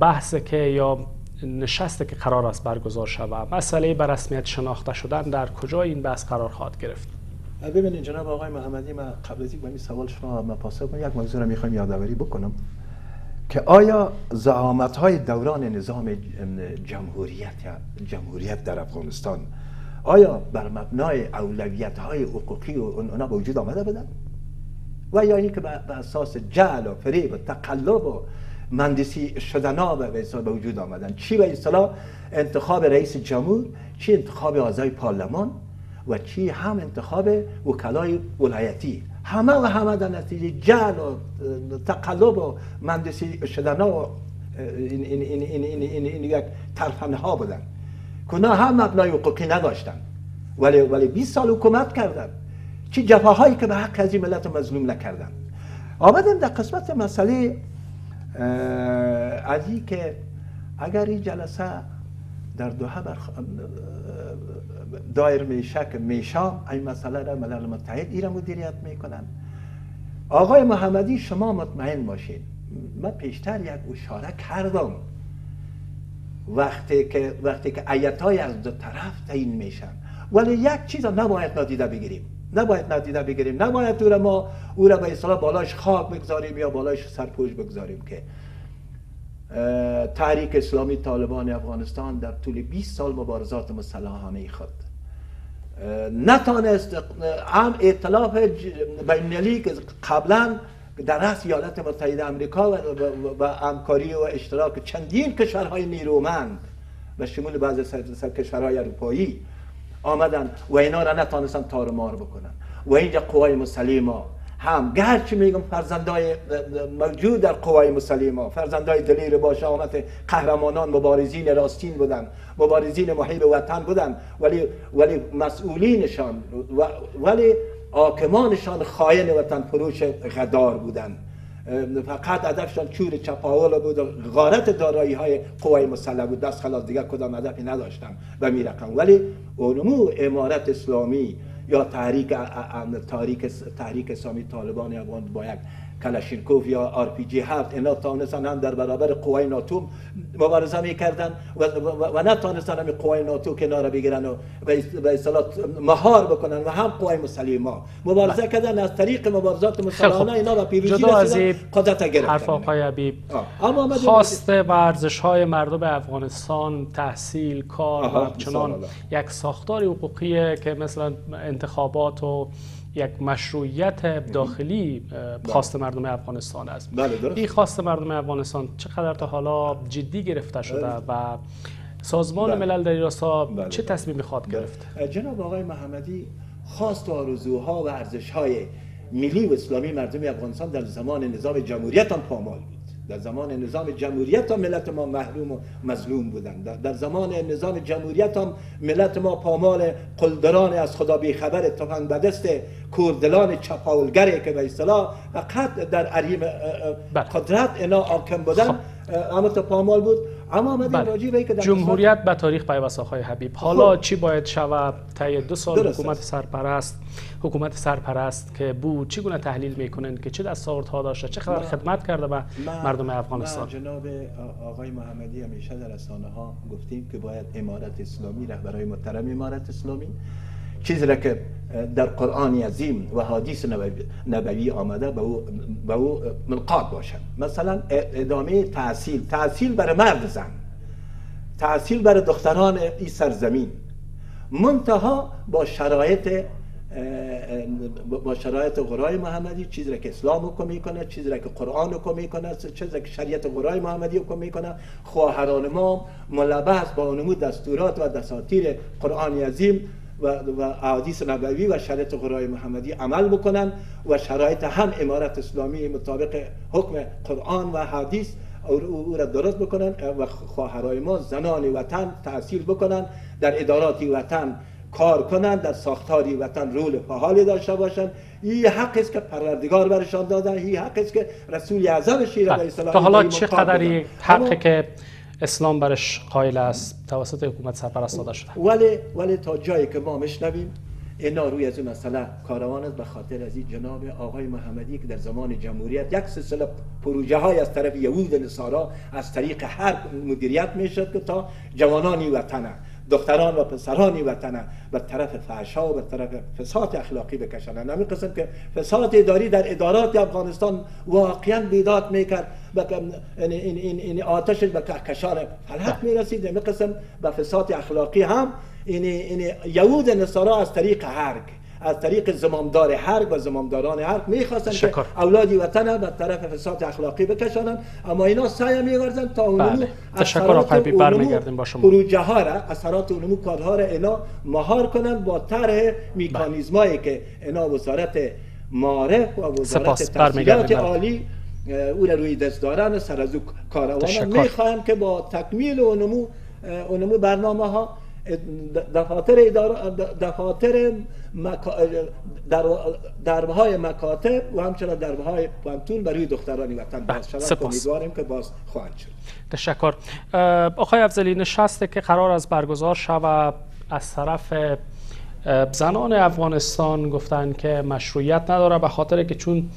بحث که یا نشسته که قرار است برگزار شود مسئله بر رسمیت شناخته شدن در کجا این بحث قرار خواهد گرفت؟ ببینید جناب آقای محمدی من قبل از اینکه سوال شما ما پاسخ یک موضوع رو می‌خوایم یادآوری بکنم که آیا زعامت های دوران نظام جمهوریت یا جمهوریت در افغانستان آیا بر مبنای اولویت های حقوقی و اونا به وجود آمده بودن؟ و یا اینکه به اساس جعل و فریب و تقلب و مهندسی شدنا به به وجود آمدن؟ چی به اصطلاح انتخاب رئیس جمهور چی انتخاب اعضای پارلمان؟ و چی هم انتخاب وکلای ولایتی. همه و همه در نتیجه جل و تقلب و مهندسی شدنا و این, این, این, این, این, این, این یک ترفنه ها بودن. که هم مبنای حقوقی نداشتن. ولی ولی 20 سال حکومت کردن. چی جفاهایی که به حق از این ملت مظلوم نکردن. آمدیم در قسمت مسئله از که اگر این جلسه در دوحه بر دایر میشه که میشه این مسئله را ملل متحد ایران مدیریت می‌کنن. آقای محمدی شما مطمئن باشید من پیشتر یک اشاره کردم. وقتی که وقتی که های از دو طرف تعیین میشن. ولی یک چیز نباید نادیده بگیریم. نباید نادیده بگیریم. نباید او ما او را به اصطلاح بالاش خاک بگذاریم یا بالاش سرپوش بگذاریم که تحریک اسلامی طالبان افغانستان در طول 20 سال مبارزات مسلحانه خود نتانست هم اطلاف بینالی که قبلا در رأس ایالات متحده امریکا و همکاری و اشتراک چندین کشورهای نیرومند و شمول بعض کشورهای اروپایی آمدن و اینا را نتانستن تارمار بکنن. و اینجا قوای مسلمه هم گرچه میگم فرزندای موجود در قوای مسلمه فرزندای دلیر با شامت قهرمانان مبارزین راستین بودن مبارزین محیب وطن بودن ولی ولی مسئولینشان ولی آکمانشان خاین وطن فروش غدار بودن. فقط هدفشان چور چپاول بود و غارت دارایی های قوای مسلح بود. دست خلاص دیگر کدام هدفی نداشتم و میرقم ولی علمو امارت اسلامی یا تحریک تحریک تحریک اسلامی طالبان افغان با یک کلاشینکوف یا آر پی جی هفت اینا تانستن هم در برابر قوای ناتو مبارزه می‌کردن و, و, و نتانستن هم قوای ناتو کنار بگیرن و به اصطلاح مهار بکنن و هم قوای مسلمه مبارزه بله. کردن از طریق مبارزات مسلحانه اینا و پیروزی رسیدن قدرت گرفتن. حرف آقای عبیب خواست ورزش های مردم افغانستان تحصیل کار و چنان یک ساختار حقوقی که مثلا انتخابات و یک مشروعیت داخلی بله. خواست مردم افغانستان است بله این خواست مردم افغانستان چقدر تا حالا جدی گرفته شده بله. و سازمان بله. ملل در راستا بله. چه تصمیم می‌خواد گرفت جناب آقای محمدی خواست و آرزوها و ارزش های ملی و اسلامی مردم افغانستان در زمان نظام جمهوریت هم پامال بود در زمان نظام جمهوریت هم ملت ما محروم و مظلوم بودن. در زمان نظام جمهوریت هم ملت ما پامال قلدران از خدا بیخبر تفنگ به دست کوردلان چپاولگره که به اصطلاح فقط در عریم بله. قدرت اینا حاکم بودن. اما تا پامال بود. اما بله. که جمهوریت به تاریخ پیوست آقای حبیب. خب. حالا چی باید شود؟ طی دو سال حکومت سرپرست حکومت سرپرست که بود چگونه تحلیل می‌کنن که چه ها داشته؟ چه خبر خدمت کرده به مردم افغانستان؟ جناب آقای محمدی همیشه در رسانه ها گفتیم که باید امارت اسلامی رهبرای محترم امارت اسلامی چیزی را که در قرآن عظیم و حدیث نبوی آمده به او, به او ملقات باشد. مثلا ادامه تحصیل تحصیل برای مرد زن. تحصیل برای دختران این سرزمین. منتها با شرایط با شرایط قرای محمدی چیزی را که اسلام حکم می‌کنه چیزی را که قرآن حکم می‌کنه چیزی که شریعت قرای محمدی حکم می‌کنه خواهران ما ملبس با اونمو دستورات و دساتیر قرآن عظیم و, و احادیث نبوی و شرایط قرآن محمدی عمل بکنن و شرایط هم امارت اسلامی مطابق حکم قرآن و حدیث او را درست بکنن و خواهرای ما زنان وطن تحصیل بکنن در اداراتی وطن کار کنند در ساختاری وطن رول فعالی داشته باشند این حق است که پروردگار برشان داده این حق است که رسول اعظم شیر علیه السلام تا حالا چه قدری حقی که اسلام برش قائل است توسط حکومت سرپرست داده شده. ولی ولی تا جایی که ما مشنویم اینا روی از این مسئله کاروان است به خاطر از جناب آقای محمدی که در زمان جمهوریت یک سلسله پروژه های از طرف یهود نصارا از طریق هر مدیریت می‌شد که تا جوانانی وطنه. دختران و پسرانی وطن به طرف فحشا و به طرف فساد اخلاقی بکشند همین قسم که فساد اداری در ادارات افغانستان واقعا بیداد می‌کرد. این, این, این آتش به کشار فلحت می‌رسید. همین قسم به فساد اخلاقی هم این, این یهود نصارا از طریق حرک از طریق زمامدار حرب و زمامداران حرب می‌خواستن که اولادی وطن به طرف فساد اخلاقی بکشانن. اما اینا سعی میورزن تا اونمو بله. تشکر آقای برمیگردیم با شما. پروژه ها را اثرات اونمو کارها را اینا مهار کنن با طرح میکانیزمایی که اینا وزارت معارف و وزارت تحصیلات عالی او را روی دست دارن سر از او کاروان می‌خواهند که با تکمیل اونمو اونمو برنامه ها دفاتر اداره دفاتر مکا... در... دربه های مکاتب و همچنان دربه های پانتون برای دخترانی وطن باز شود. امیدواریم که باز خواهد شد. تشکر. آقای افضلی نشسته که قرار از برگزار شود. از طرف زنان افغانستان گفتن که مشروعیت نداره به خاطر که چون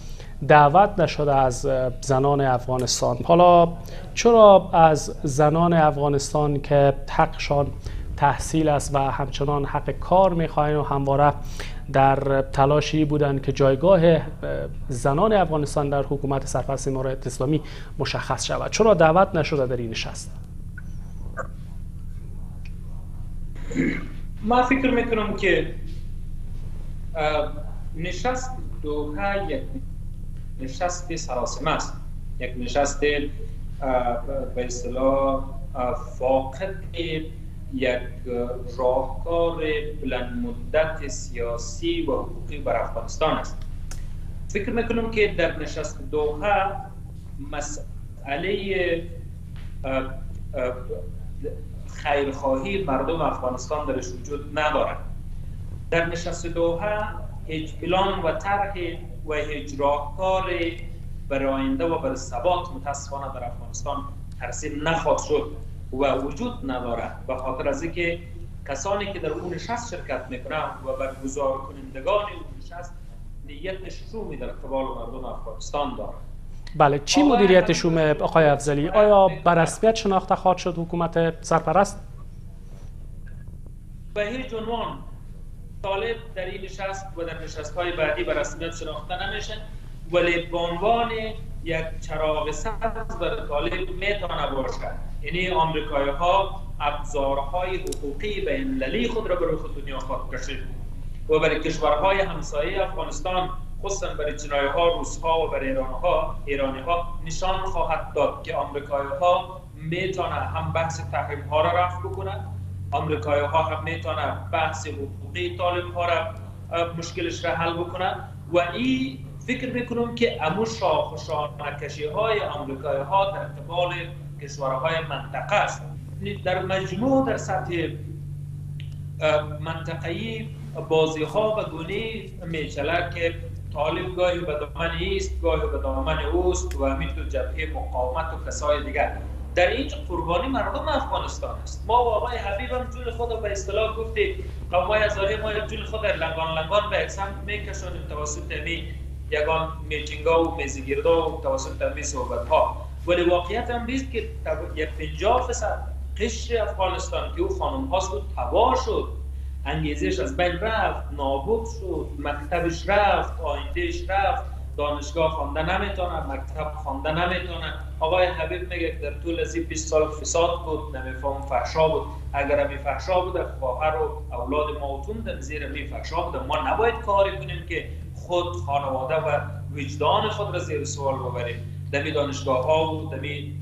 دعوت نشده از زنان افغانستان. حالا چرا از زنان افغانستان که حقشان تحصیل است و همچنان حق کار می‌خواهند و همواره در تلاشی بودند که جایگاه زنان افغانستان در حکومت سرپرست امارت اسلامی مشخص شود. چرا دعوت نشده در این نشست؟ ما فکر می‌کنم که نشست دوحه یک نشست سراسم است. یک نشست به اصطلاح فاقد یک راهکار بلند مدت سیاسی و حقوقی بر افغانستان است. فکر می‌کنم که در نشست دوحه مسئله خیرخواهی مردم افغانستان درش وجود ندارد. در نشست دوحه هیچ پلان و طرح و هیچ راهکار برای آینده و برای ثبات متاسفانه در افغانستان ترسیم نخواهد شد. و وجود ندارد به خاطر از اینکه کسانی که در اون نشست شرکت می‌کنن و برگزار کنندگان اون نشست نیت شومی در قبال مردم افغانستان دارد. بله چی مدیریت شوم آقای افزلی آیا بر رسمیت شناخته خواهد شد حکومت سرپرست؟ به هیچ عنوان طالب در این نشست و در نشست های بعدی بر رسمیت شناخته نمیشن ولی به عنوان یک چراغ سبز برای طالب می‌تونه باشد. یعنی آمریکایی ها ابزارهای حقوقی بین خود را برای خود دنیا خواهد کشید و برای کشورهای همسایه افغانستان خصوصا برای چینایی ها روس ها و برای ایران ها ایرانی ها نشان خواهد داد که آمریکایی ها هم بحث تحریم ها را رفع بکنند آمریکایی ها هم می‌تونه بحث حقوقی طالب ها را مشکلش را حل بکنند و این فکر می‌کنم که امو شاخ و های آمریکایی ها در قبال کشورهای منطقه است. در مجموع در سطح منطقه‌ای بازی ها و گونه میچله که طالب گاهی به دامن ایست گاهی به دامن اوست و همینطور جبهه مقاومت و کسای دیگر. در این قربانی مردم افغانستان است. ما و آقای حبیب هم جون خود به اصطلاح گفتی قوای هزاری ما جون خود لنگان لنگان به یک سمت میکشونیم توسط می یگان میتینگا و میزگیردا و توسط می صحبت ها ولی واقعیت هم بیست که یک پنجاه فیصد قشر افغانستان که او خانم هاست بود تباه شد. انگیزش از بین رفت نابود شد مکتبش رفت آیندهش رفت دانشگاه خوانده نمی‌تونه مکتب خوانده نمی‌تونه آقای حبیب میگه در طول از 20 سال فساد بود نمیفهم فحشا بود. اگر می فحشا بود خواهر و اولاد ما در زیر می فحشا بود. ما نباید کاری کنیم که خود خانواده و وجدان خود را زیر سوال ببریم. دمی دانشگاه ها و دمی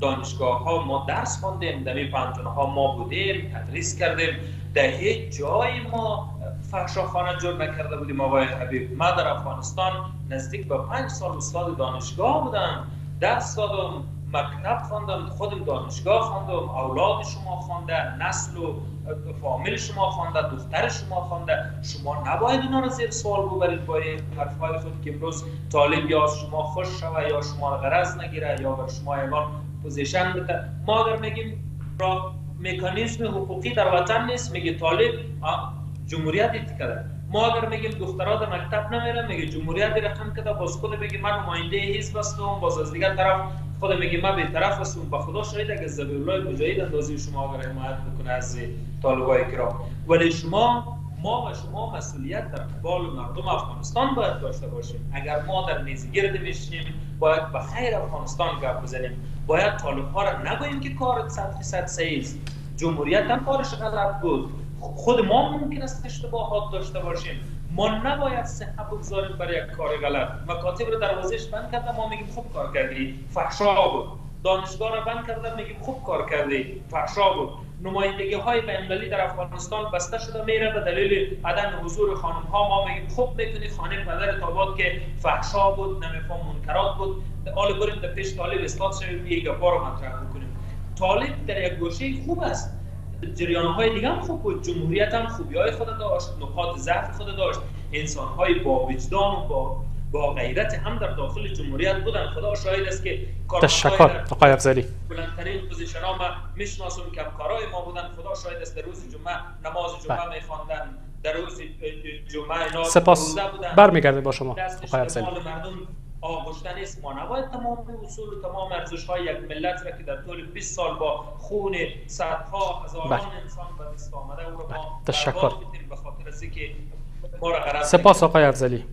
دانشگاه ها ما درس خواندیم دمی پانتون ها ما بودیم تدریس کردیم. در هیچ جای ما فحشاخانه جور نکرده بودیم آقای حبیب. ما در افغانستان نزدیک به پنج سال استاد دانشگاه بودم. دست دادم مکتب خواندم خودم دانشگاه خواندم اولاد شما خوانده نسل و فامیل شما خوانده دختر شما خوانده شما نباید اینا رو زیر سوال ببرید با این حرفای خود که امروز طالب یا شما خوش شوه یا شما غرض نگیره یا بر شما یگان position بده. ما اگر میگیم را مکانیزم حقوقی در وطن نیست میگه طالب جمهوریت کرده ما اگر میگیم دخترها در مکتب نمیرن میگه جمهوریت رقم کرده باز خود میگه من نماینده حزب هستم باز از دیگر طرف خود میگه من به طرف هستم با خدا شاید اگر زبیب الله مجاهد اندازی شما اگر حمایت بکنه از طالبای کرام. ولی شما ما و شما مسئولیت در قبال مردم افغانستان باید داشته باشیم. اگر ما در میز گرد باید به خیر افغانستان گپ بزنیم. باید طالب ها را نگوییم که کار 100 درصد صحیح جمهوریت هم کارش غلط بود. خود ما ممکن است اشتباهات داشته باشیم. ما نباید صحه بگذاریم برای یک کار غلط. مکاتب رو دروازش بند کردم ما میگیم خوب کار کردی. فحشا بود. دانشگاه رو بند کردم میگیم خوب کار کردی. فحشا بود. نمایندگی های بین‌المللی در افغانستان بسته شده میره به دلیل عدم حضور خانم ها ما میگیم خوب می‌کنی خانه پدر تاباد که فحشا بود نمیفهم منکرات بود. حال بریم در پیش طالب اصلاح شویم یک رو مطرح بکنیم. طالب در یک گوشه خوب است. جریان های دیگه هم خوب بود. جمهوریت هم خوبی های خود داشت نقاط ضعف خود داشت. انسان های با وجدان و با با غیرت هم در داخل جمهوریت بودن. خدا شاهد است که تشکر آقای افضلی بلندترین position ها ما می‌شناسم که کارهای ما بودن. خدا شاهد است در روز جمعه نماز جمعه بله. میخواندن. در روز جمعه اینا سپاس. برمیگردیم با شما آقای افضلی آغشته نیست ما نباید تمام اصول و تمام ارزش های یک ملت را که در طول 20 سال با خون صدها هزاران بله. انسان به دست آمده او رو ما تشکر. به خاطر که ما را سپاس آقای افزلی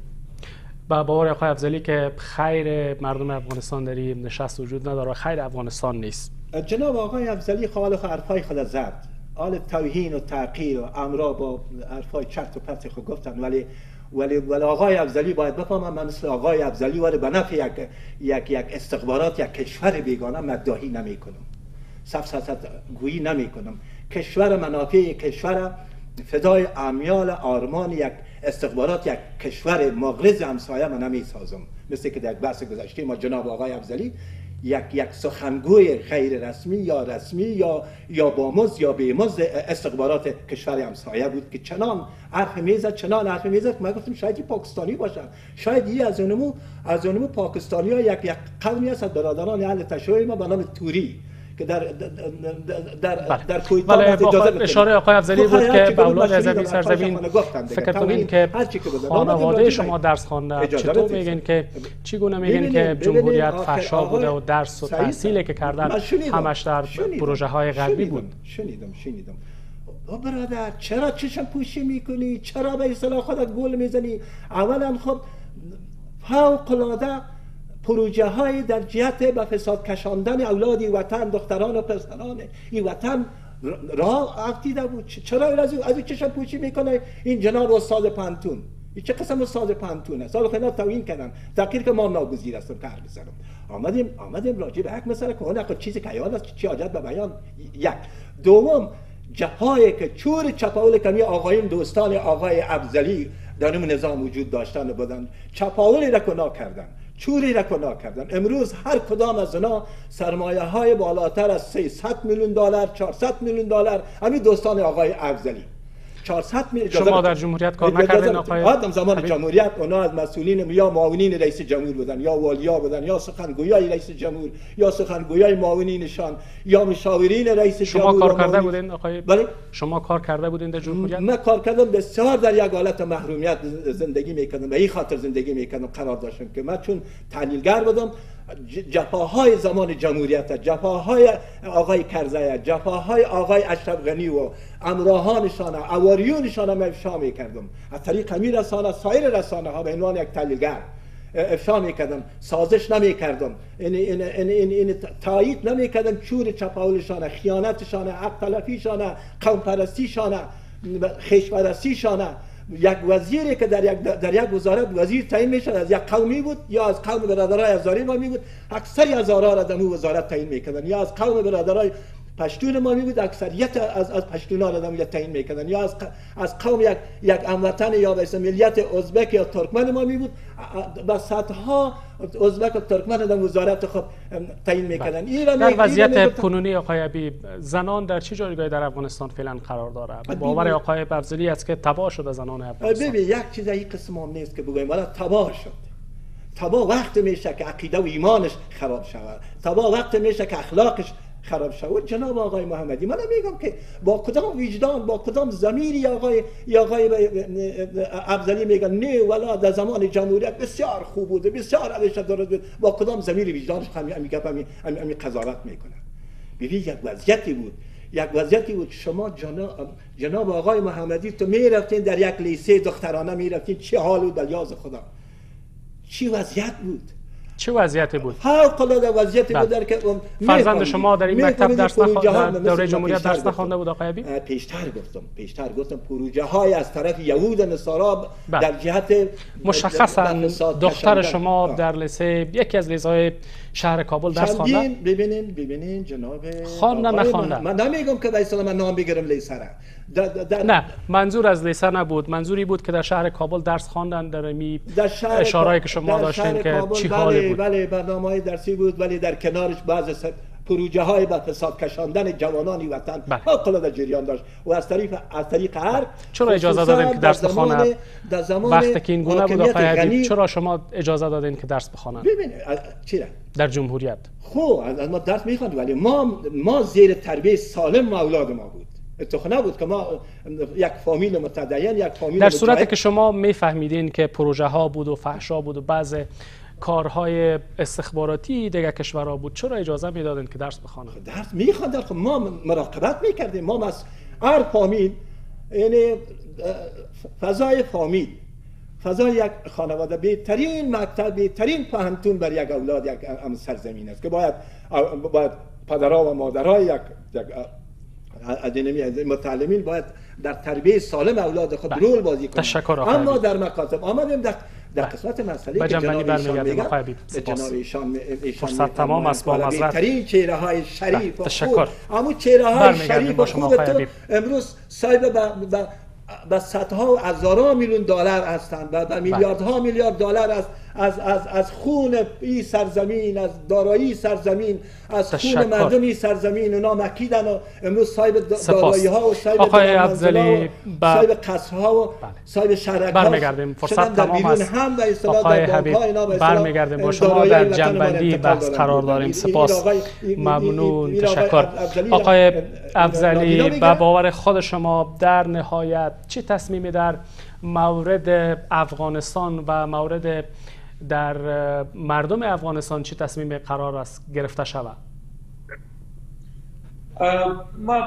با باور آقای افزلی که خیر مردم افغانستان در این نشست وجود نداره خیر افغانستان نیست. جناب آقای افزلی خال و حرفای خود زد. آل توهین و تحقیر و امرا با حرفای چرت و پرت خود گفتن ولی ولی ولی آقای افزلی باید بفهمم من مثل آقای افزلی ولی به نفع یک, یک, یک استخبارات یک کشور بیگانه مداهی نمی کنم سفسست گویی نمی کنم کشور منافع کشور فدای امیال آرمان یک استخبارات یک کشور مغرض همسایه من نمی سازم مثل که در بحث گذشته ما جناب آقای افزلی یک یک سخنگوی غیر رسمی یا رسمی یا یا با مز یا مز استخبارات کشور همسایه بود که چنان حرف می‌زد چنان حرف می‌زد که ما گفتیم شاید پاکستانی باشه. شاید یه از اونمو از اونمو پاکستانی ها یک یک قومی هست برادران اهل تشیع ما به نام توری. که در در بله. در کویتا اجازه اشاره آقای افضلی بود که به اولاد از این سرزمین فکر کنید که خانواده شما درس خوانده. چطور میگن که چگونه میگن که جمهوریت فحشا بوده و درس و تحصیلی که کردن همش در پروژه های غربی بود. شنیدم شنیدم برادر چرا چشم پوشی می‌کنی؟ چرا به اصطلاح خودت گل می‌زنی؟ اولا خب فوق العاده پروژه های در جهت به فساد کشاندن اولادی وطن دختران و پسران این وطن راه افتیده بود. چرا از از چشم پوشی می‌کنه؟ این جناب استاد پنتون این چه قسم استاد پنتون است سال خیلی توین کردن تقیر که ما ناگزیر هستم حرف بزنم. آمدیم آمدیم راجع به یک مسئله که اون چیزی که یاد است چی حاجت به بیان. یک. دوم جاهایی که چور چپاول کمی آقایون دوستان آقای ابزلی در نظام وجود داشتن بودن چپاولی را کنا کردن. چوری را کنا کردن. امروز هر کدام از اونا سرمایه های بالاتر از 300 میلیون دلار 400 میلیون دلار. همین دوستان آقای افضلی. 400 میلیون شما در جمهوریت کار نکردین آقای آدم زمان جمهوریت اونا از مسئولین یا معاونین رئیس جمهور بودن یا والیا بودن یا سخنگویای رئیس جمهور یا سخنگویای معاونینشان یا مشاورین رئیس شما جمهور شما کار کرده بودین آقای بله. شما کار کرده بودین در جمهوریت؟ من کار کردم بسیار در یک حالت محرومیت زندگی می‌کردم و این خاطر زندگی می‌کردم قرار داشتم که من چون تحلیلگر بودم جفاهای زمان جمهوریت جفاهای آقای کرزی جفاهای آقای اشرف غنی و امراهانشان اواریونشان هم افشا می‌کردم. از طریق همین رسانه سایر رسانه ها به عنوان یک تحلیلگر افشا می‌کردم. سازش نمی‌کردم. این این این تایید نمی‌کردم. چور چپاولشان خیانتشان حق تلفیشان قوم پرستیشان خیش یک وزیری که در یک در یک وزارت وزیر تعیین می‌شد از یک قومی بود یا از قوم برادرای هزاری ما می بود اکثر هزارا را در وزارت تعیین می‌کردن یا از قوم برادرای پشتون ما می بود اکثریت از از پشتونا را در تعیین می‌کردن. یا از از قوم یک یک هموطن یا به ملیت ازبک یا ترکمن ما می بود با صدها ازبک و ترکمن در وزارت خود تعیین می‌کردن. بله. در وضعیت کنونی آقای ابی زنان در چه جایگاهی در افغانستان فعلا قرار داره باور آقای برزلی است که تباه شده زنان افغانستان. ببین یک چیز این قسم هم نیست که بگویم. ولی تباه شد. تباه وقت میشه که عقیده و ایمانش خراب شود. تباه وقت میشه که اخلاقش خراب شود جناب آقای محمدی من میگم که با کدام وجدان با کدام زمیری آقای آقای افضلی میگن نه ولا در زمان جمهوریت بسیار خوب بوده بسیار روش درست بود. با کدام زمیر وجدانش همین همین همین قضاوت می‌کنه ببین یک وضعیتی بود. یک وضعیتی بود شما جناب, جناب آقای محمدی تو می‌رفتین در یک لیسه دخترانه می‌رفتین چه حال بود بلیاز خدا. چی وضعیت بود؟ چه وضعیتی بود؟ فوق العاده وضعیتی بود در که فرزند شما در این مکتب درس نخوانده دوره جمهوریت درس نخوانده بود آقای ابی؟ پیشتر گفتم پیشتر گفتم پروژه های از طرف یهود نصارا بله. در جهت مشخصا دختر شما در لیسه یکی از لیسه های شهر کابل درس خوانده ببینین ببینین جناب خوانده نخوانده من نمیگم که در من نام بگیرم لیسه را نه منظور از لیسه نبود. منظوری بود که در شهر کابل درس خواندن در می اشارهایی که شما داشتین که چی حالی بود. بله برنامه های درسی بود ولی در کنارش بعض پروژه های به فساد کشاندن جوانان وطن. بله. در جریان داشت. و از طریق از طریق هر چرا اجازه دادین که درس بخوانه در زمان وقتی که این گونه بود آقای چرا شما اجازه دادین که درس بخوانن؟ ببینید چی در جمهوریت. خب از ما درس می‌خواند ولی ما ما زیر تربیت سالم اولاد ما بود. اتفاق نبود که ما یک فامیل متدین یک فامیل در صورتی که شما میفهمیدین که پروژه ها بود و فحشا بود و بعض کارهای استخباراتی دیگه کشورها بود چرا اجازه می‌دادین که درس بخوانند خب درس میخواندن خب ما مراقبت می‌کردیم ما از هر فامیل یعنی فضای فامیل فضای یک خانواده بهترین مکتب بهترین پهنتون بر یک اولاد یک سرزمین است که باید باید پدرها و مادرها یک, یک از متعلمین باید در تربیه سالم اولاد خود بله. رول بازی کنند تشکر اما در مکاتب آمدیم در در بله. قسمت مسئله که جناب ایشان میگن جناب ایشان فرصت تمام است با معذرت بهترین چهره های شریف و تشکر. اما چهره های شریف و خوب تو امروز صاحب به صدها و هزاران میلیون دلار هستند و بله. میلیاردها میلیارد دلار است از, از, از خون این سرزمین از دارایی سرزمین از خون مردم این سرزمین اونا مکیدن و امروز صاحب دارایی ها و صاحب آقای افضلی صاحب قصر ها و بله. صاحب شرک ها برمیگردیم. فرصت تمام است هم و آقای حبیب برمیگردیم. با شما در جنبندی بحث قرار داریم. سپاس. ممنون. تشکر. آقای افضلی به باور خود شما در نهایت چه تصمیمی در مورد افغانستان و مورد در مردم افغانستان چه تصمیم قرار است گرفته شود؟ ما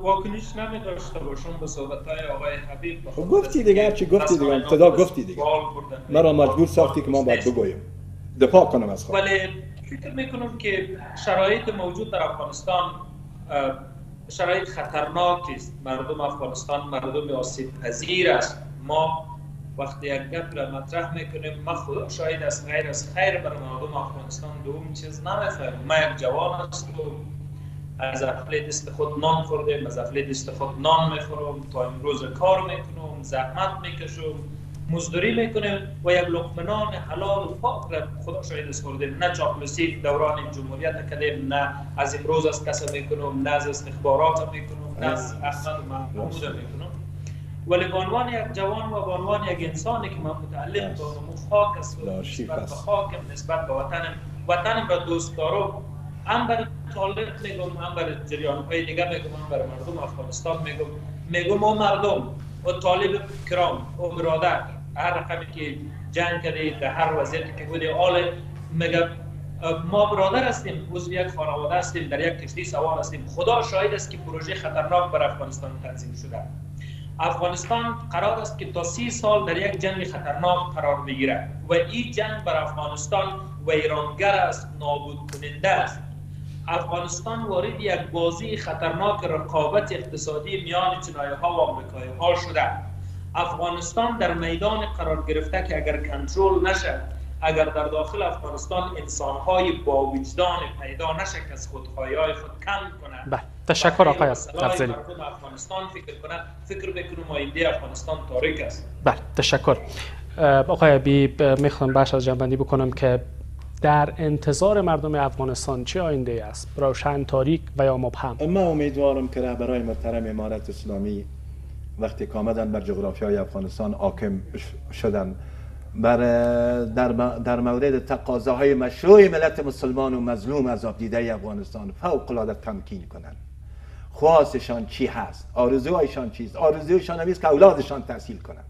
واکنش نمی داشته باشم به صحبت های آقای حبیب. خب گفتی دیگه چی گفتی دیگه ابتدا گفتی دیگه. مرا مجبور ساختی که ما باید بگویم دفاع کنم از خود ولی فکر می‌کنم که شرایط موجود در افغانستان شرایط خطرناک است. مردم افغانستان مردم آسیب پذیر است. ما وقتی یک گپ را مطرح می‌کنیم. ما خدا شاید از غیر از خیر بر مردم افغانستان دوم چیز نمی‌فهمم ما یک جوان هستم از افلی دست خود نان خوردیم از افلی دست خود نان می‌خورم تا امروز کار می‌کنم زحمت می‌کشم مزدوری می‌کنه و یک لقمنان حلال و پاک را خدا شاید سپردیم نه چاپلوسی دوران جمهوریت کردیم نه از امروز از کسا می‌کنم نه از استخبارات می‌کنم نه از احمد محمود می‌کنم ولی به عنوان یک جوان و به عنوان یک انسانی که من متعلق به خاک است و نسبت به خاکم نسبت به وطنم. وطنم به دوست دارم هم بر طالب میگم هم بر جریان های دیگه میگم هم بر مردم افغانستان میگم. میگم ما مردم و طالب کرام و برادر. هر رقمی که جنگ کرده در هر وضعیتی که بوده آل میگم ما برادر هستیم عضو یک خانواده هستیم در یک کشتی سوار هستیم. خدا شاهد است که پروژه خطرناک بر افغانستان تنظیم شده. افغانستان قرار است که تا سی سال در یک جنگ خطرناک قرار بگیرد و این جنگ بر افغانستان ویرانگر است نابود کننده است. افغانستان وارد یک بازی خطرناک رقابت اقتصادی میان چینایی ها و آمریکایی ها شده. افغانستان در میدان قرار گرفته که اگر کنترل نشد اگر در داخل افغانستان انسان های با وجدان پیدا نشه که از خودخواهی های خود کم کنند بله. تشکر آقای افضلی. افغانستان فکر کنه فکر بکنم آینده افغانستان تاریک است. بله. تشکر. آقای بی می‌خوام بخش از جنبندی بکنم که در انتظار مردم افغانستان چه آینده است؟ روشن تاریک و یا مبهم؟ من امیدوارم که رهبرای محترم امارت اسلامی وقتی که آمدن بر جغرافیای افغانستان حاکم شدن. بر در, در مورد تقاضاهای مشروع ملت مسلمان و مظلوم از دیده افغانستان فوق العاده تمکین کنند. خواستشان چی هست؟ آرزوهایشان چیست؟ آرزویشان همیست که اولادشان تحصیل کنند.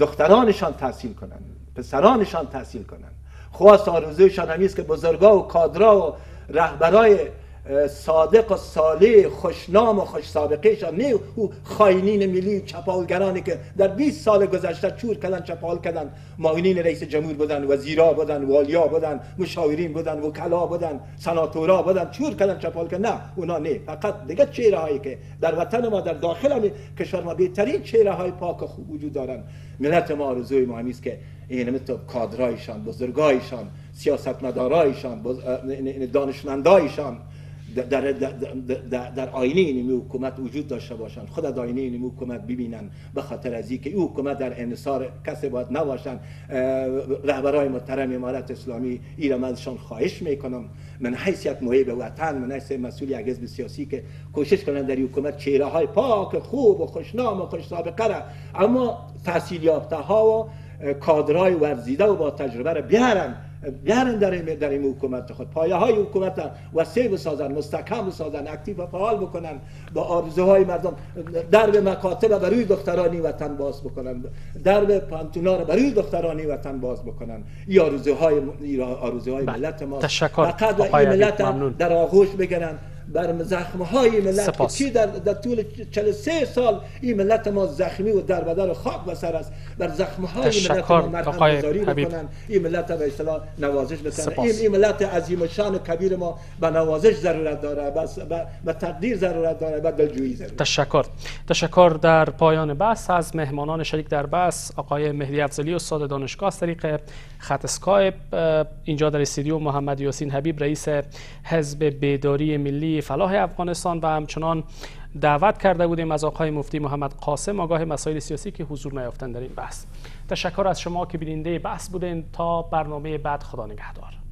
دخترانشان تحصیل کنند. پسرانشان تحصیل کنند. خواست آرزویشان همیست که بزرگا و کادرا و رهبرای صادق و صالح خوشنام و خوش سابقه نه او خاینین ملی چپالگرانی که در 20 سال گذشته چور کردن چپال کردن. معاونین رئیس جمهور بودن وزیرا بودن والیا بودن مشاورین بودن وکلا بودن سناتورا بودن. چور کردن چپال کردن. نه اونا نه. فقط دیگه چهره هایی که در وطن ما در داخل هم کشور ما بهترین چهره های پاک خوب وجود دارن. ملت ما آرزوی ما که این مثل کادرایشان بزرگایشان سیاستمدارایشان دانشمندایشان در, در, در, در آینه این حکومت وجود داشته باشند. خود از آینه این حکومت ببینن به خاطر از اینکه این حکومت در انصار کسی باید نباشند. رهبرای محترم امارت اسلامی ایران ازشان خواهش می‌کنم. من حیثیت محیب وطن من حیث مسئول یک حزب سیاسی که کوشش کنن در حکومت چهره های پاک خوب و خوشنام و خوش سابقه اما تحصیل یافته ها و کادرای ورزیده و با تجربه را بیارن بیارن در این, در این حکومت خود. پایه های حکومت وسیع بسازن مستحکم بسازن اکتیو و فعال بکنن با آرزوهای مردم درب مکاتب برای دخترانی وطن باز بکنن درب پانتونا رو برای دخترانی وطن باز بکنن. این آرزوهای آرزوهای بله. ملت ما. تشکر. فقط و این ملت در آغوش بگنن. بر زخم های ملت که چی در, در طول 43 سال این ملت ما زخمی و در بدر خاک بسر است. بر زخم های ملت ما مرهم گذاری بکنن. این ملت به اصطلاح نوازش بکنن این, این ملت عظیم شان و کبیر ما به نوازش ضرورت داره بس به تقدیر ضرورت داره به دلجویی ضرورت تشکر. تشکر در پایان بحث. از مهمانان شریک در بحث آقای مهدی افضلی استاد دانشگاه از طریق خط اسکایپ اینجا در استودیو محمد یاسین حبیب رئیس حزب بیداری ملی فلاح افغانستان و همچنان دعوت کرده بودیم از آقای مفتی محمد قاسم آگاه مسائل سیاسی که حضور نیافتن در این بحث. تشکر از شما که بیننده بحث بودین. تا برنامه بعد خدا نگهدار.